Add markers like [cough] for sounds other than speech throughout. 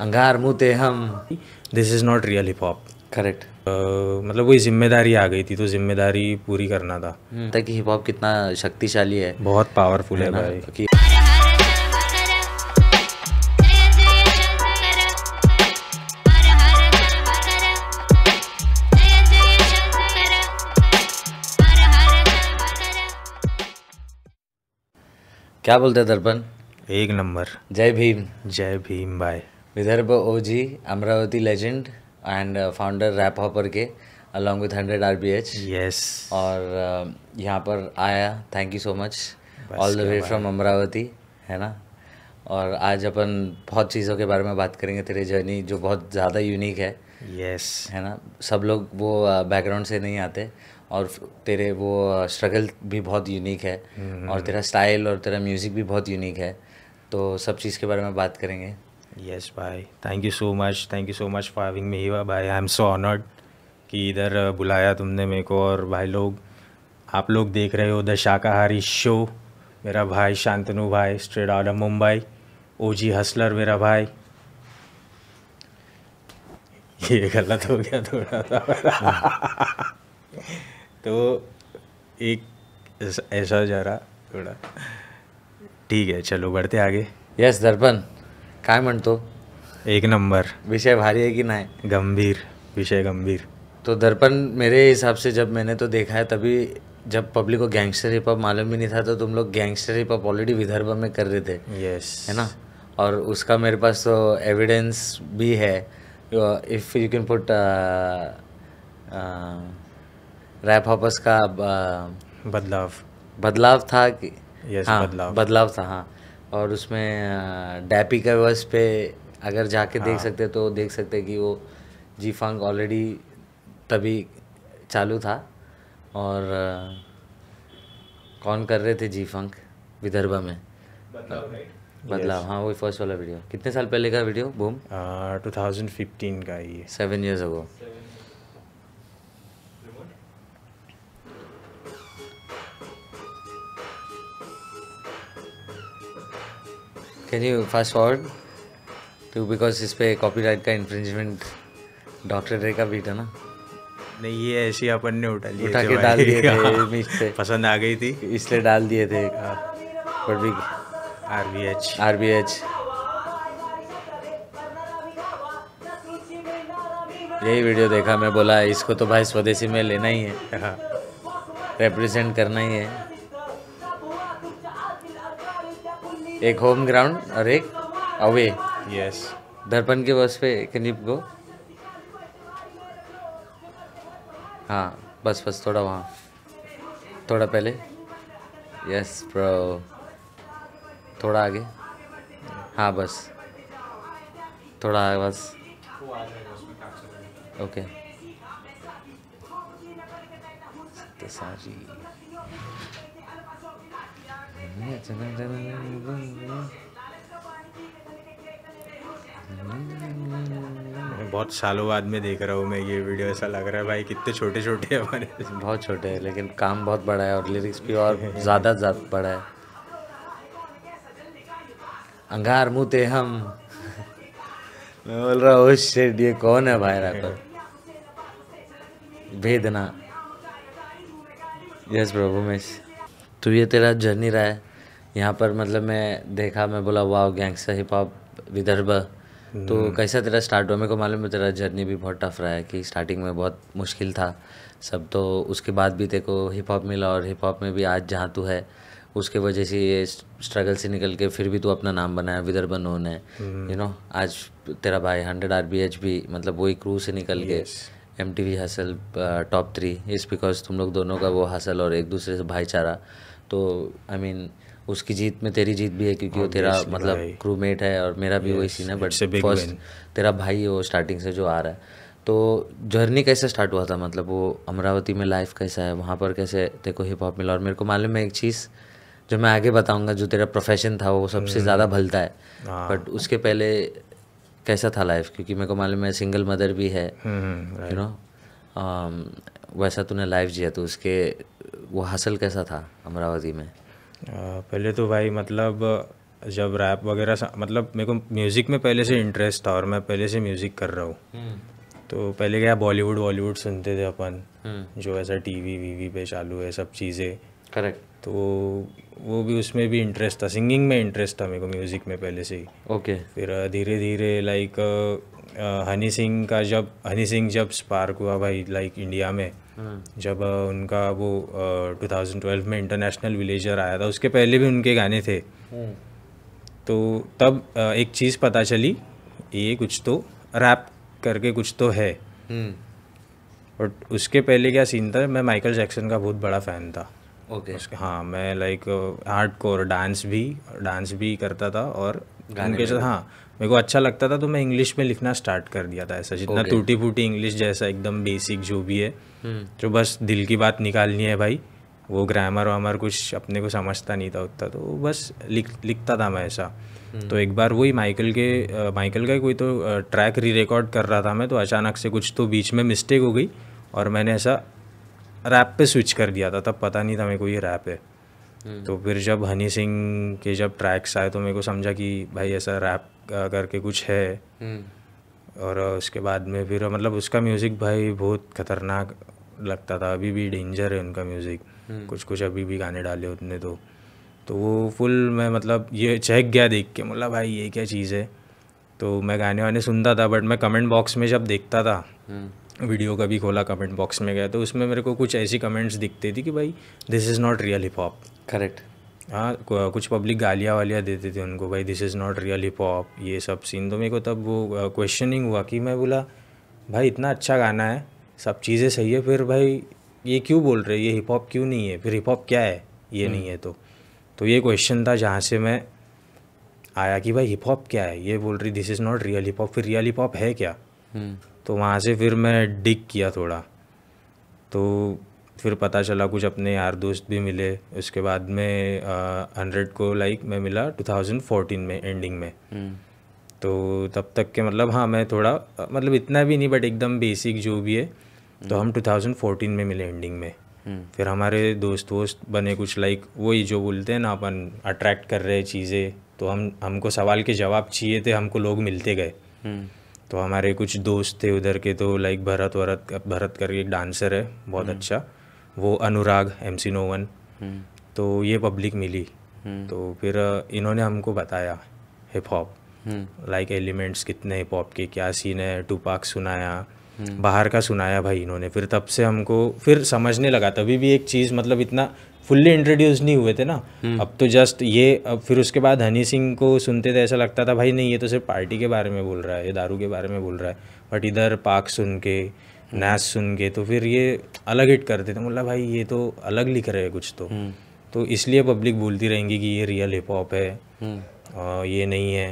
अंगार मुते हम। This is not real hip hop correct मतलब वही ज़िम्मेदारी आ गई थी तो ज़िम्मेदारी पूरी करना था। तक हिप हॉप कितना शक्तिशाली है। बहुत पावरफुल है? भाई। क्योंकि क्या बोलते हैं दर्पण? एक नंबर। जय भीम। जय भीम भाई। Vidarbha OG Amaravati legend and founder rap hopper के along with hundred R B H yes और uh, यहाँ पर आया thank you so much all the way from Amaravati है ना? और आज अपन बहुत चीज़ों के बारे में बात करेंगे तेरे जर्नी जो बहुत ज़्यादा यूनिक है। Yes yes. है ना? सब लोग वो बैकग्राउंड से नहीं आते और तेरे वो स्ट्रगल भी बहुत यूनिक है। mm-hmm. और तेरा स्टाइल और तेरा म्यूज़िक भी बहुत यूनिक है। तो सब चीज़ के बारे में बात करेंगे। यस भाई thank you so much thank you so much for having me भाई आई एम सो ऑनर्ड कि इधर uh, बुलाया तुमने मेरे को और भाई लोग। आप लोग देख रहे हो द शाकाहारी शो मेरा भाई शांतनु भाई straight out of Mumbai OG hustler मेरा भाई। ये गलत हो गया थोड़ा सा। तो एक ऐसा- ऐसा जरा थोड़ा। ठीक है चलो बढ़ते आगे। यस दर्पण। काय म्हणतो? एक नंबर. विषय भारी है कि नाही? गंभीर विषय गंभीर. तो दर्पण मेरे हिसाब से जब मैंने तो देखा है तभी जब पब्लिक को गैंगस्टर हिप हॉप मालूम भी नहीं था तो तुम लोग gangster hip hop already Vidarbha में कर रहे थे। यस है ना? और उसका मेरे पास तो एविडेंस भी है। If you can put rap hoppers का uh, बदलाव। बदलाव था कि Yes, हाँ बदलाव। बदलाव था हाँ। और उसमें डैपी का वर्स पे अगर जाके हाँ। देख सकते तो देख सकते कि वो जी फंक ऑलरेडी तभी चालू था। और कौन कर रहे थे जी फंक विदर्भा में? बदलाव हाँ वही फ़र्स्ट वाला वीडियो कितने साल पहले का video boom two thousand fifteen का ये। Seven years ago can you fast forward to because इस पे कॉपीराइट का इन्फ्रिंजमेंट डॉक्टर रे का बीट है ना? नहीं ये ऐसी अपन ने उठा लिए उठा के डाल दिए थे हाँ, बीच पे पसंद आ गई थी। इसलिए डाल दिए थे बट भी R V H R B H यही वीडियो देखा मैं बोला इसको तो भाई स्वदेशी में लेना ही है। रिप्रेजेंट करना ही है। एक होम ग्राउंड और एक अवे यस दर्पण के बस पे कैन यू गो हाँ बस बस थोड़ा वहाँ। थोड़ा पहले। यस ब्रो थोड़ा आगे। हाँ बस। थोड़ा आगे बस। ओके सारी बहुत सालों बाद में देख रहा हूँ, मैं ये वीडियो ऐसा लग रहा है, भाई कितने छोटे छोटे हैं हमारे। बहुत छोटे हैं, लेकिन काम बहुत बड़ा है और लिरिक्स भी और ज़्यादा ज़्यादा बड़ा है। अंगार मुते हम। मैं बोल रहा हूँ शेड ये कौन है भाई रैपर? भेदना यस प्रभु उमेश तो ये तेरा जर्नी रहा है? यहाँ पर मतलब मैं देखा मैं बोला वाह गैंगस्टर हिप हॉप विदर्भ। तो कैसा तेरा स्टार्ट हुआ? मेरे को मालूम है तेरा जर्नी भी बहुत टफ रहा है कि स्टार्टिंग में बहुत मुश्किल था। सब तो उसके बाद भी तेरे को हिप हॉप मिला और हिप हॉप में भी आज जहाँ तू है उसके वजह से ये स्ट्रगल से निकल के फिर भी तू अपना नाम बनाया विदर्भ नोन है यू नो आज तेरा भाई हंड्रेड आर बी एच भी मतलब वही क्रू से निकल के एम टी वी हासिल टॉप थ्री इस बिकॉज़ तुम लोग दोनों का वो हासिल और एक दूसरे से भाईचारा। तो आई I मीन mean, उसकी जीत में तेरी जीत भी है क्योंकि वो तेरा मतलब भाई। क्रू मेट है और मेरा भी वही सीन है बट फ़र्स्ट तेरा भाई है वो स्टार्टिंग से जो आ रहा है। तो जर्नी कैसे स्टार्ट हुआ था? मतलब वो अमरावती में लाइफ कैसा है? वहाँ पर कैसे तेरे को हिप हॉप मिला? और मेरे को मालूम है एक चीज़ जो मैं आगे बताऊँगा जो तेरा प्रोफेशन था वो सबसे ज़्यादा भलता है। हाँ। बट उसके पहले कैसा था लाइफ क्योंकि मेरे को मालूम है सिंगल मदर भी है। हम्म, यू नो वैसा तूने लाइफ जिया तो उसके वो हासिल कैसा था अमरावती में? पहले तो भाई मतलब जब रैप वगैरह मतलब मेरे को म्यूज़िक में पहले से इंटरेस्ट था और मैं पहले से म्यूज़िक कर रहा हूँ। हम्म। तो पहले क्या बॉलीवुड बॉलीवुड सुनते थे अपन हम्म। जो ऐसा टीवी वीवी पे चालू है सब चीज़ें। करेक्ट तो वो भी उसमें भी इंटरेस्ट था सिंगिंग में इंटरेस्ट था मेरे को म्यूज़िक में पहले से ही। ओके फिर धीरे धीरे लाइक हनी सिंह का जब हनी सिंह जब स्पार्क हुआ भाई लाइक इंडिया में जब उनका वो uh, 2012 में इंटरनेशनल विलेजर आया था उसके पहले भी उनके गाने थे। हम्म। तो तब एक चीज़ पता चली ये कुछ तो रैप करके कुछ तो है। हम्म। बट उसके पहले क्या सीन था मैं माइकल जैक्सन का बहुत बड़ा फ़ैन था। ओके उसके हाँ मैं लाइक हार्ड कोर डांस भी डांस भी करता था और उनके साथ हाँ मेरे को अच्छा लगता था तो मैं इंग्लिश में लिखना स्टार्ट कर दिया था ऐसा जितना टूटी फूटी इंग्लिश जैसा एकदम बेसिक जो भी है हम्म। जो बस दिल की बात निकालनी है भाई वो ग्रामर वामर कुछ अपने को समझता नहीं था उतना तो बस लिख लिखता था मैं ऐसा। तो एक बार वही माइकल के माइकल का कोई तो ट्रैक री रिकॉर्ड कर रहा था मैं तो अचानक से कुछ तो बीच में मिस्टेक हो गई और मैंने ऐसा रैप पे स्विच कर दिया था तब पता नहीं था मेरे को ये रैप है। तो फिर जब हनी सिंह के जब ट्रैक्स आए तो मेरे को समझा कि भाई ऐसा रैप करके कुछ है। हम्म। और उसके बाद में फिर मतलब उसका म्यूज़िक भाई बहुत खतरनाक लगता था। अभी भी डेंजर है उनका म्यूज़िक कुछ कुछ अभी भी गाने डाले उतने तो। तो वो फुल मैं मतलब ये चहक गया देख के। बोला भाई ये क्या चीज़ है? तो मैं गाने वाने सुनता था बट मैं कमेंट बॉक्स में जब देखता था हम्म का भी खोला कमेंट बॉक्स में गया तो उसमें मेरे को कुछ ऐसी कमेंट्स दिखती थी कि भाई this is not real hip hop correct हाँ कुछ पब्लिक गालियाँ वालियाँ देते थे उनको भाई this is not real hip hop ये सब सीन तो मेरे को तब वो क्वेश्चनिंग हुआ कि मैं बोला भाई इतना अच्छा गाना है सब चीज़ें सही है फिर भाई ये क्यों बोल रहे ये हिप हॉप क्यों नहीं है? फिर हिप हॉप क्या है? ये नहीं है तो। तो ये क्वेश्चन था जहाँ से मैं आया कि भाई हिप हॉप क्या है? ये बोल रही this is not real hip hop फिर रियल हिप हॉप है क्या? हम्म। तो वहाँ से फिर मैं डिग किया थोड़ा। तो फिर पता चला कुछ अपने यार दोस्त भी मिले। उसके बाद में हंड्रेड को लाइक मैं मिला 2014 में एंडिंग में। हम्म। तो तब तक के मतलब हाँ मैं थोड़ा मतलब इतना भी नहीं बट एकदम बेसिक जो भी है तो हम 2014 में मिले एंडिंग में। हम्म। फिर हमारे दोस्त वोस्त बने कुछ लाइक वही जो बोलते हैं ना अपन अट्रैक्ट कर रहे चीज़ें तो हम हमको सवाल के जवाब चाहिए थे हमको लोग मिलते गए। हम्म। तो हमारे कुछ दोस्त थे उधर के तो लाइक भरत वरत भरत करके एक डांसर है बहुत अच्छा। वो अनुराग एम सी नोवन। हम्म। तो ये पब्लिक मिली। हम्म। तो फिर इन्होंने हमको बताया hip hop hmm. Like elements कितने हिप हॉप के क्या सीन है टू पाक सुनाया बाहर का सुनाया भाई इन्होंने। फिर तब से हमको फिर समझने लगा तभी भी एक चीज़ मतलब इतना फुल्ली इंट्रोड्यूस नहीं हुए थे ना। अब तो जस्ट ये अब फिर उसके बाद हनी सिंह को सुनते थे ऐसा लगता था भाई नहीं ये तो सिर्फ़ पार्टी के बारे में बोल रहा है ये दारू के बारे में बोल रहा है। बट इधर पाक सुन के नैस सुन के तो फिर ये अलग हिट करते थे। बोला भाई ये तो अलग लिख रहे हैं कुछ तो। हम्म। तो इसलिए पब्लिक बोलती रहेंगी कि ये रियल हिप हॉप है हम्म। और ये नहीं है।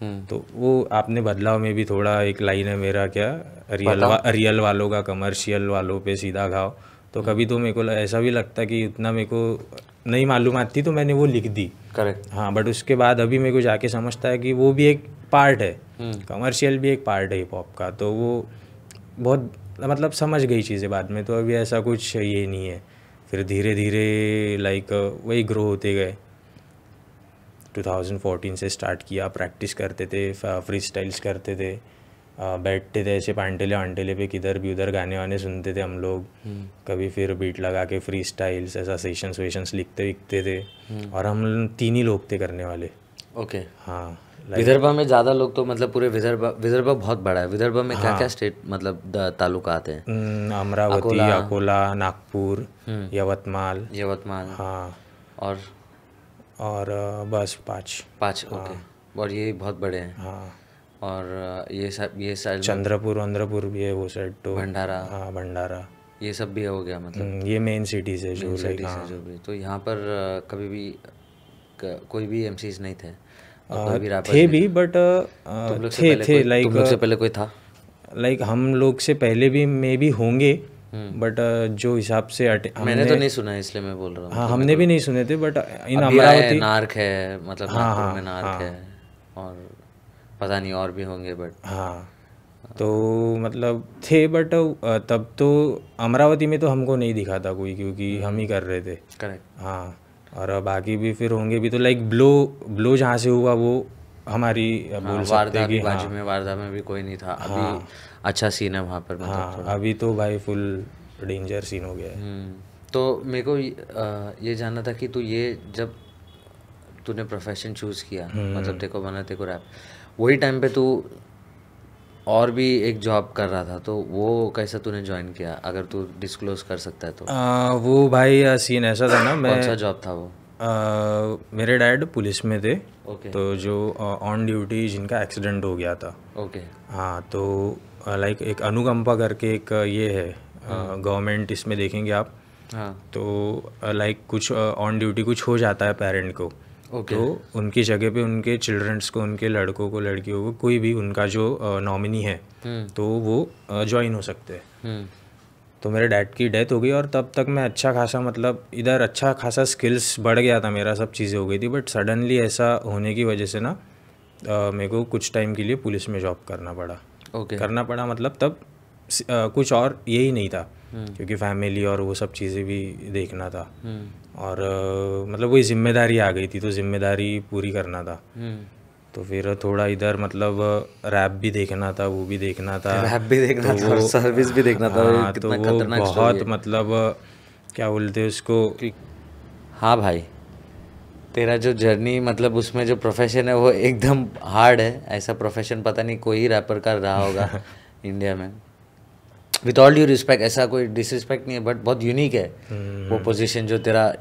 हम्म। तो वो आपने बदलाव में भी थोड़ा एक लाइन है मेरा क्या रियल वा, रियल वालों का कमर्शियल वालों पे सीधा घाव। तो कभी तो मेरे को ऐसा भी लगता कि उतना मेरे को नहीं मालूम आती तो मैंने वो लिख दी। करेक्ट हाँ बट उसके बाद अभी मेरे को जाके समझता है कि वो भी एक पार्ट है। हम्म। कमर्शियल भी एक पार्ट है हिप हॉप का तो वो बहुत मतलब समझ गई चीज़ें बाद में तो अभी ऐसा कुछ ये नहीं है। फिर धीरे धीरे लाइक वही ग्रो होते गए। 2014 से स्टार्ट किया प्रैक्टिस करते थे फ्री स्टाइल्स करते थे। बैठते थे ऐसे पांटेले वांटेले पे किधर भी उधर गाने वाने सुनते थे हम लोग। कभी फिर बीट लगा के फ्री स्टाइल्स ऐसा सेशंस वेशंस लिखते विखते थे। और हम तीन ही लोग थे करने वाले। ओके। हाँ विदर्भ में ज़्यादा लोग तो मतलब पूरे विदर्भ विदर्भ बहुत बड़ा है। विदर्भ में हाँ, क्या क्या स्टेट मतलब तालुका आते हैं? हम्म, अमरावती अकोला। नागपुर यवतमाल। यवतमाल। हाँ। और? और बस पाँच। पाँच ओके। और ये बहुत बड़े हैं। हाँ। और ये सब ये साइड चंद्रपुर वंद्रपुर भी है वो साइड तो। भंडारा। हाँ भंडारा। ये सब भी हो गया मतलब। हम्म, ये मेन सिटीज़ है जो लाइक सिटी से जो भी। तो यहाँ पर कभी भी कोई भी एमसीज नहीं थे। कोई भी थे भी बट थे थे लाइक तुम लोग से पहले कोई था? लाइक हम लोग से पहले भी मे भी होंगे बट जो हिसाब से मैंने तो नहीं सुना है इसलिए मैं बोल रहा हूँ। हाँ हमने भी नहीं सुने थे बट इन अमरावती नार्क है मतलब हाँ, हाँ, में नार्क है और पता नहीं और भी होंगे बट हाँ तो मतलब थे बट तब तो अमरावती में तो हमको नहीं दिखा था कोई क्योंकि हम ही कर रहे थे। करेक्ट हाँ और बाकी भी फिर होंगे भी तो लाइक ब्लो ब्लो जहाँ से हुआ वो हमारी हाँ, बोल सकते वारदा हैं कि हाँ। में वारदा में भी कोई नहीं था। अभी अच्छा सीन है वहाँ पर मतलब हाँ अभी तो भाई फुल डेंजर सीन हो गया है। हम्म, तो मेरे को ये जानना था कि तू ये जब तूने प्रोफेशन चूज़ किया मतलब तेरे को बना को रैप वही टाइम पे तू और भी एक जॉब कर रहा था तो वो कैसा तूने ज्वाइन किया? अगर तू डिस्क्लोज कर सकता है तो। आ, वो भाई सीन ऐसा था ना मैं कौन सा जॉब था वो? आ, मेरे डैड पुलिस में थे। ओके तो जो ऑन ड्यूटी जिनका एक्सीडेंट हो गया था। ओके हाँ तो लाइक एक अनुकंपा करके एक ये है गवर्नमेंट इसमें देखेंगे आप। हाँ। तो लाइक कुछ ऑन ड्यूटी कुछ हो जाता है पेरेंट को। ओके तो उनकी जगह पे उनके चिल्ड्रंस को उनके लड़कों को लड़कियों को कोई भी उनका जो नॉमिनी है हम्म। तो वो ज्वाइन हो सकते हैं। हम्म। तो मेरे डैड की डेथ हो गई और तब तक मैं अच्छा खासा मतलब इधर अच्छा खासा स्किल्स बढ़ गया था मेरा सब चीज़ें हो गई थी बट सडनली ऐसा होने की वजह से ना मेरे को कुछ टाइम के लिए पुलिस में जॉब करना पड़ा। ओके करना पड़ा मतलब तब अ, कुछ और यही नहीं था क्योंकि फैमिली और वो सब चीज़ें भी देखना था। हम्म। और मतलब वही ज़िम्मेदारी आ गई थी तो ज़िम्मेदारी पूरी करना था। हम्म। तो फिर थोड़ा इधर मतलब रैप भी देखना था वो भी देखना था। [laughs] रैप भी देखना तो था और सर्विस भी देखना था हाँ, तो वो खतरनाक बहुत मतलब क्या बोलते उसको? हाँ भाई तेरा जो जर्नी मतलब उसमें जो प्रोफेशन है वो एकदम हार्ड है। ऐसा प्रोफेशन पता नहीं कोई रैपर कर रहा होगा [laughs] इंडिया में। विथ ऑल ड्यू रिस्पेक्ट ऐसा कोई डिसरिस्पेक्ट नहीं है बट बहुत यूनिक है hmm. वो पोजीशन जो तेरा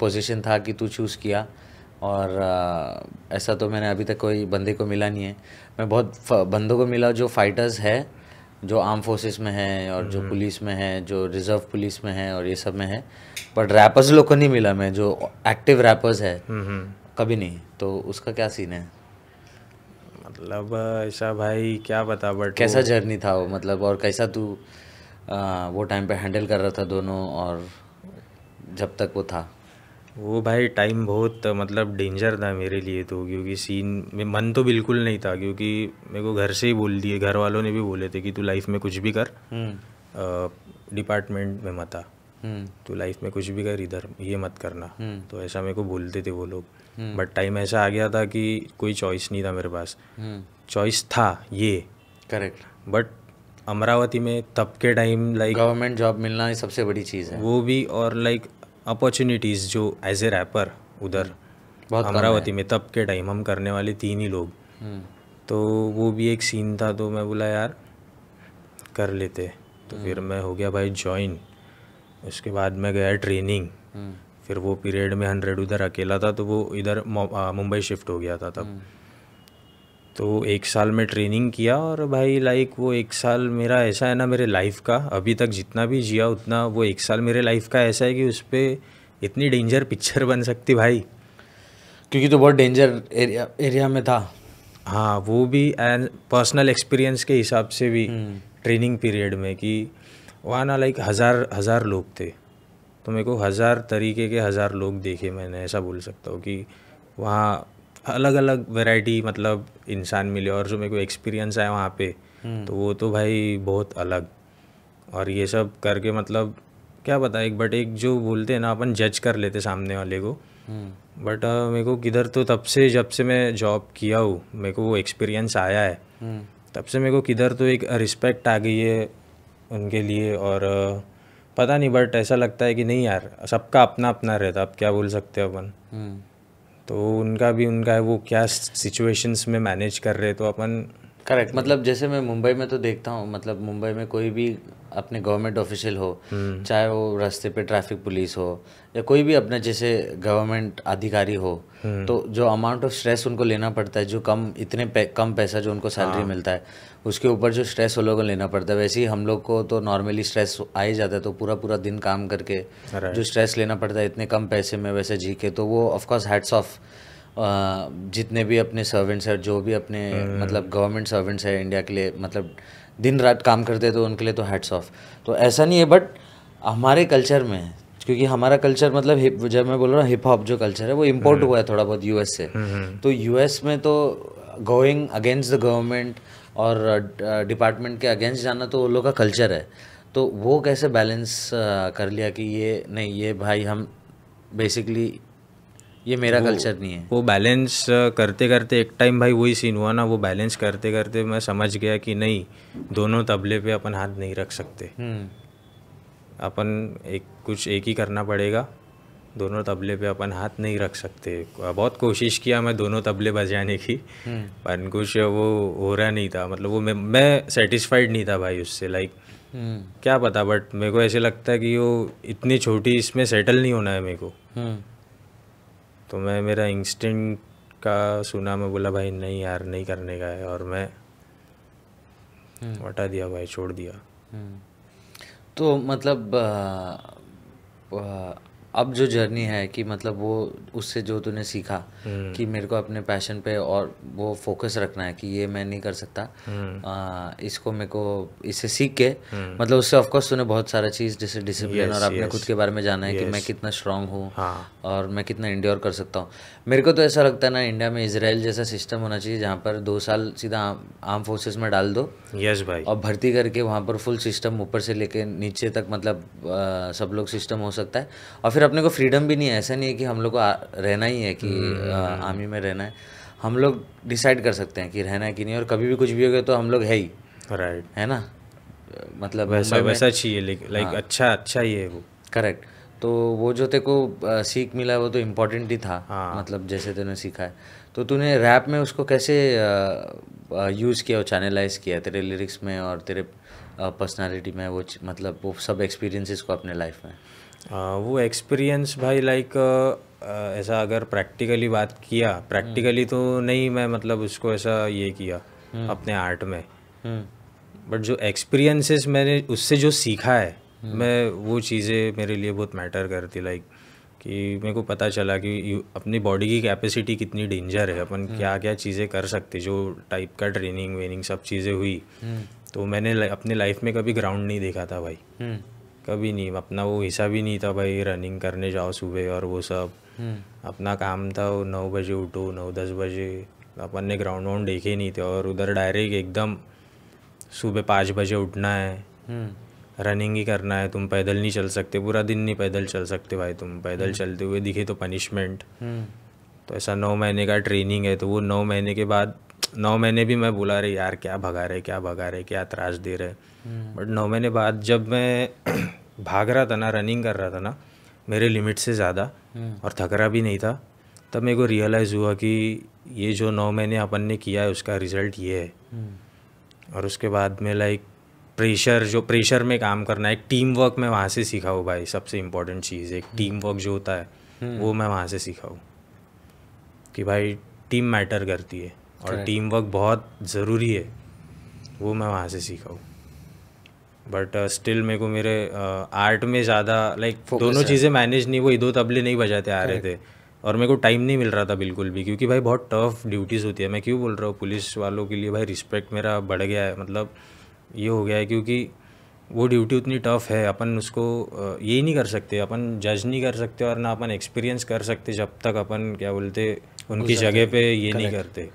पोजीशन था कि तू चूज़ किया। और आ, ऐसा तो मैंने अभी तक कोई बंदे को मिला नहीं है। मैं बहुत बंदों को मिला जो फाइटर्स है जो आर्म फोर्सेस में है और जो पुलिस में है जो रिज़र्व पुलिस में है और ये सब में है। बट रैपर्स लोग को नहीं मिला मैं जो एक्टिव रैपर्स है। हम्म। कभी नहीं। तो उसका क्या सीन है? मतलब ऐसा भाई क्या बता बट कैसा जर्नी था वो? मतलब और कैसा तू आ, वो टाइम पे हैंडल कर रहा था दोनों और जब तक वो था? वो भाई टाइम बहुत मतलब डेंजर था मेरे लिए तो क्योंकि सीन में मन तो बिल्कुल नहीं था क्योंकि मेरे को घर से ही बोल दिए घर वालों ने भी बोले थे कि तू लाइफ में कुछ भी कर। हम्म। डिपार्टमेंट में मत आ। हम्म। तू लाइफ में कुछ भी कर इधर ये मत करना। हम्म। तो ऐसा मेरे को बोलते थे वो लोग। बट टाइम ऐसा आ गया था कि कोई चॉइस नहीं था मेरे पास। हम्म। चॉइस था ये। करेक्ट बट अमरावती में तब के टाइम लाइक गवर्नमेंट जॉब मिलना ही सबसे बड़ी चीज़ है। वो भी और लाइक अपॉर्चुनिटीज़ जो एज ए रैपर उधर बहुत अमरावती में तब के टाइम हम करने वाले तीन ही लोग। हम्म। तो वो भी एक सीन था तो मैं बोला यार कर लेते। तो फिर मैं हो गया भाई ज्वाइन उसके बाद मैं गया ट्रेनिंग हम्म। फिर वो पीरियड में हंड्रेड उधर अकेला था तो वो इधर मुंबई शिफ्ट हो गया था तब। तो एक साल में ट्रेनिंग किया और भाई लाइक वो एक साल मेरा ऐसा है ना मेरे लाइफ का अभी तक जितना भी जिया उतना वो एक साल मेरे लाइफ का ऐसा है कि उस पर इतनी डेंजर पिक्चर बन सकती भाई। क्योंकि तो बहुत डेंजर एरिया एरिया में था। हाँ वो भी एंड पर्सनल एक्सपीरियंस के हिसाब से भी ट्रेनिंग पीरियड में कि वहाँ ना लाइक हज़ार हज़ार लोग थे। तो मेरे को हज़ार तरीके के हज़ार लोग देखे मैंने ऐसा बोल सकता हूँ कि वहाँ अलग अलग वैरायटी मतलब इंसान मिले और जो मेरे को एक्सपीरियंस आया वहाँ पे तो वो तो भाई बहुत अलग। और ये सब करके मतलब क्या पता एक बट एक जो बोलते हैं ना अपन जज कर लेते सामने वाले को। हम्म। बट मेरे को किधर तो तब से जब से मैं जॉब किया हूँ मेरे को वो एक्सपीरियंस आया है। हम्म। तब से मेरे को किधर तो एक रिस्पेक्ट आ गई है उनके लिए और अ, पता नहीं बट ऐसा लगता है कि नहीं यार सबका अपना अपना रहता अब क्या बोल सकते हो अपन? हम्म। तो उनका भी उनका है वो क्या सिचुएशंस में मैनेज कर रहे तो अपन करेक्ट मतलब जैसे मैं मुंबई में तो देखता हूँ मतलब मुंबई में कोई भी अपने गवर्नमेंट ऑफिशियल हो चाहे वो रास्ते पे ट्रैफ़िक पुलिस हो या कोई भी अपने जैसे गवर्नमेंट अधिकारी हो तो जो अमाउंट ऑफ़ स्ट्रेस उनको लेना पड़ता है जो कम इतने पे, कम पैसा जो उनको सैलरी मिलता है उसके ऊपर जो स्ट्रेस वो लोगों को लेना पड़ता है। वैसे ही हम लोग को तो नॉर्मली स्ट्रेस आ ही जाता है तो पूरा पूरा दिन काम करके जो स्ट्रेस लेना पड़ता है इतने कम पैसे में वैसे जी के तो वो ऑफकोर्स हैड्स ऑफ़ जितने भी अपने सर्वेंट्स हैं जो भी अपने मतलब गवर्नमेंट सर्वेंट्स हैं इंडिया के लिए मतलब दिन रात काम करते हैं तो उनके लिए तो हैड्स ऑफ़ तो ऐसा नहीं है बट हमारे कल्चर में क्योंकि हमारा कल्चर मतलब जब मैं बोल रहा हूँ हिप हॉप जो कल्चर है वो इम्पोर्ट हुआ है थोड़ा बहुत यूएस से। तो यूएस में तो गोइंग अगेंस्ट द गवर्नमेंट और डिपार्टमेंट के अगेंस्ट जाना तो वो लोग का कल्चर है। तो वो कैसे बैलेंस कर लिया कि ये नहीं ये भाई हम बेसिकली ये मेरा कल्चर नहीं है। वो बैलेंस करते करते एक टाइम भाई वही सीन हुआ ना वो बैलेंस करते करते मैं समझ गया कि नहीं दोनों तबले पे अपन हाथ नहीं रख सकते। हम्म। अपन एक कुछ एक ही करना पड़ेगा दोनों तबले पे अपन हाथ नहीं रख सकते। बहुत कोशिश किया मैं दोनों तबले बजाने की हम्म। पर कुछ वो हो रहा नहीं था। मतलब वो मैं मैं सेटिस्फाइड नहीं था भाई उससे लाइक हम्म। क्या पता बट मेरे को ऐसे लगता है कि वो इतनी छोटी इसमें सेटल नहीं होना है मेरे को। तो मैं मेरा इंस्टेंट का सुना मैं बोला भाई नहीं यार नहीं करने का है। और मैं हटा दिया भाई छोड़ दिया। हम्म। तो मतलब आ, अ, अब जो जर्नी है कि मतलब वो उससे जो तूने सीखा कि मेरे को अपने पैशन पे और वो फोकस रखना है कि ये मैं नहीं कर सकता। अ, इसको मेरे को इससे सीख के मतलब उससे ऑफ़ कोर्स तूने बहुत सारा चीज़ जैसे डिसिप्लिन और अपने खुद के बारे में जाना है कि मैं कितना स्ट्रांग हूँ हाँ। और मैं कितना इंड्योर कर सकता हूँ। मेरे को तो ऐसा लगता है ना इंडिया में इसराइल जैसा सिस्टम होना चाहिए जहाँ पर दो साल सीधा आर्म फोर्सेस में डाल दो यस भाई। और भर्ती करके वहाँ पर फुल सिस्टम ऊपर से लेके नीचे तक मतलब सब लोग सिस्टम हो सकता है। और फिर अपने को फ्रीडम भी नहीं है। ऐसा नहीं है कि हम लोग को रहना ही है कि आर्मी में रहना है। हम लोग डिसाइड कर सकते हैं कि रहना है कि नहीं और कभी भी कुछ भी हो गया तो हम लोग है ही। राइट है ना? मतलब वैसा वैसा चाहिए लाइक अच्छा अच्छा ही है वो। करेक्ट तो वो जो तेरे को सीख मिला वो तो इम्पोर्टेंट ही था। हाँ। मतलब जैसे तूने सीखा है। तो तूने रैप में उसको कैसे यूज़ किया और चैनलाइज किया तेरे लिरिक्स में और तेरे पर्सनालिटी में वो मतलब वो सब एक्सपीरियंसेस को अपने लाइफ में? आ, वो एक्सपीरियंस भाई लाइक ऐसा अगर प्रैक्टिकली बात किया प्रैक्टिकली तो नहीं मैं मतलब उसको ऐसा ये किया अपने आर्ट में। हम्म। बट जो एक्सपीरियंसेस मैंने उससे जो सीखा है मैं वो चीज़ें मेरे लिए बहुत मैटर करती लाइक कि मेरे को पता चला कि अपनी बॉडी की कैपेसिटी कितनी डेंजर है अपन क्या क्या चीज़ें कर सकते जो टाइप का ट्रेनिंग वेनिंग सब चीज़ें हुई। तो मैंने अपने लाइफ में कभी ग्राउंड नहीं देखा था भाई। हम्म। कभी नहीं अपना वो हिसाब ही नहीं था भाई रनिंग करने जाओ सुबह और वो सब। हम्म। अपना काम था वो नौ बजे उठो नौ दस बजे। अपन ने ग्राउंड वाउंड देखे नहीं थे और उधर डायरेक्ट एकदम सुबह पाँच बजे उठना है। हम्म। रनिंग ही करना है तुम पैदल नहीं चल सकते पूरा दिन नहीं पैदल चल सकते भाई तुम। पैदल चलते हुए दिखे तो पनिशमेंट हम्म। तो ऐसा नौ महीने का ट्रेनिंग है तो वो नौ महीने के बाद नौ महीने भी मैं बोला रहे यार क्या भगा रहे क्या भगा रहे क्या त्रास दे रहे? बट नौ महीने बाद जब मैं [clears throat] भाग रहा था ना रनिंग कर रहा था ना मेरे लिमिट से ज़्यादा और थक रहा भी नहीं था तब मेरे को रियलाइज़ हुआ कि ये जो नौ महीने अपन ने किया है उसका रिज़ल्ट ये है। हम्म। और उसके बाद में लाइक प्रेशर जो प्रेशर में काम करना एक टीम वर्क मैं वहाँ से सीखा हूँ भाई सबसे इम्पोर्टेंट चीज़ एक टीम वर्क जो होता है वो मैं वहाँ से सीखा हूँ कि भाई टीम मैटर करती है। और टीम वर्क बहुत ज़रूरी है वो मैं वहाँ से सीखा हूँ। बट स्टिल मेरे को मेरे आर्ट में ज़्यादा लाइक दोनों चीज़ें मैनेज नहीं वो दो तबले नहीं बजाते आ रहे थे। और मेरे को टाइम नहीं मिल रहा था बिल्कुल भी क्योंकि भाई बहुत टफ ड्यूटीज़ होती है। मैं क्यों बोल रहा हूँ पुलिस वालों के लिए भाई रिस्पेक्ट मेरा बढ़ गया है। मतलब ये हो गया है क्योंकि वो ड्यूटी उतनी टफ है अपन उसको ये नहीं कर सकते। अपन जज नहीं कर सकते और ना अपन एक्सपीरियंस कर सकते जब तक अपन क्या बोलते उनकी जगह पे ये नहीं करते।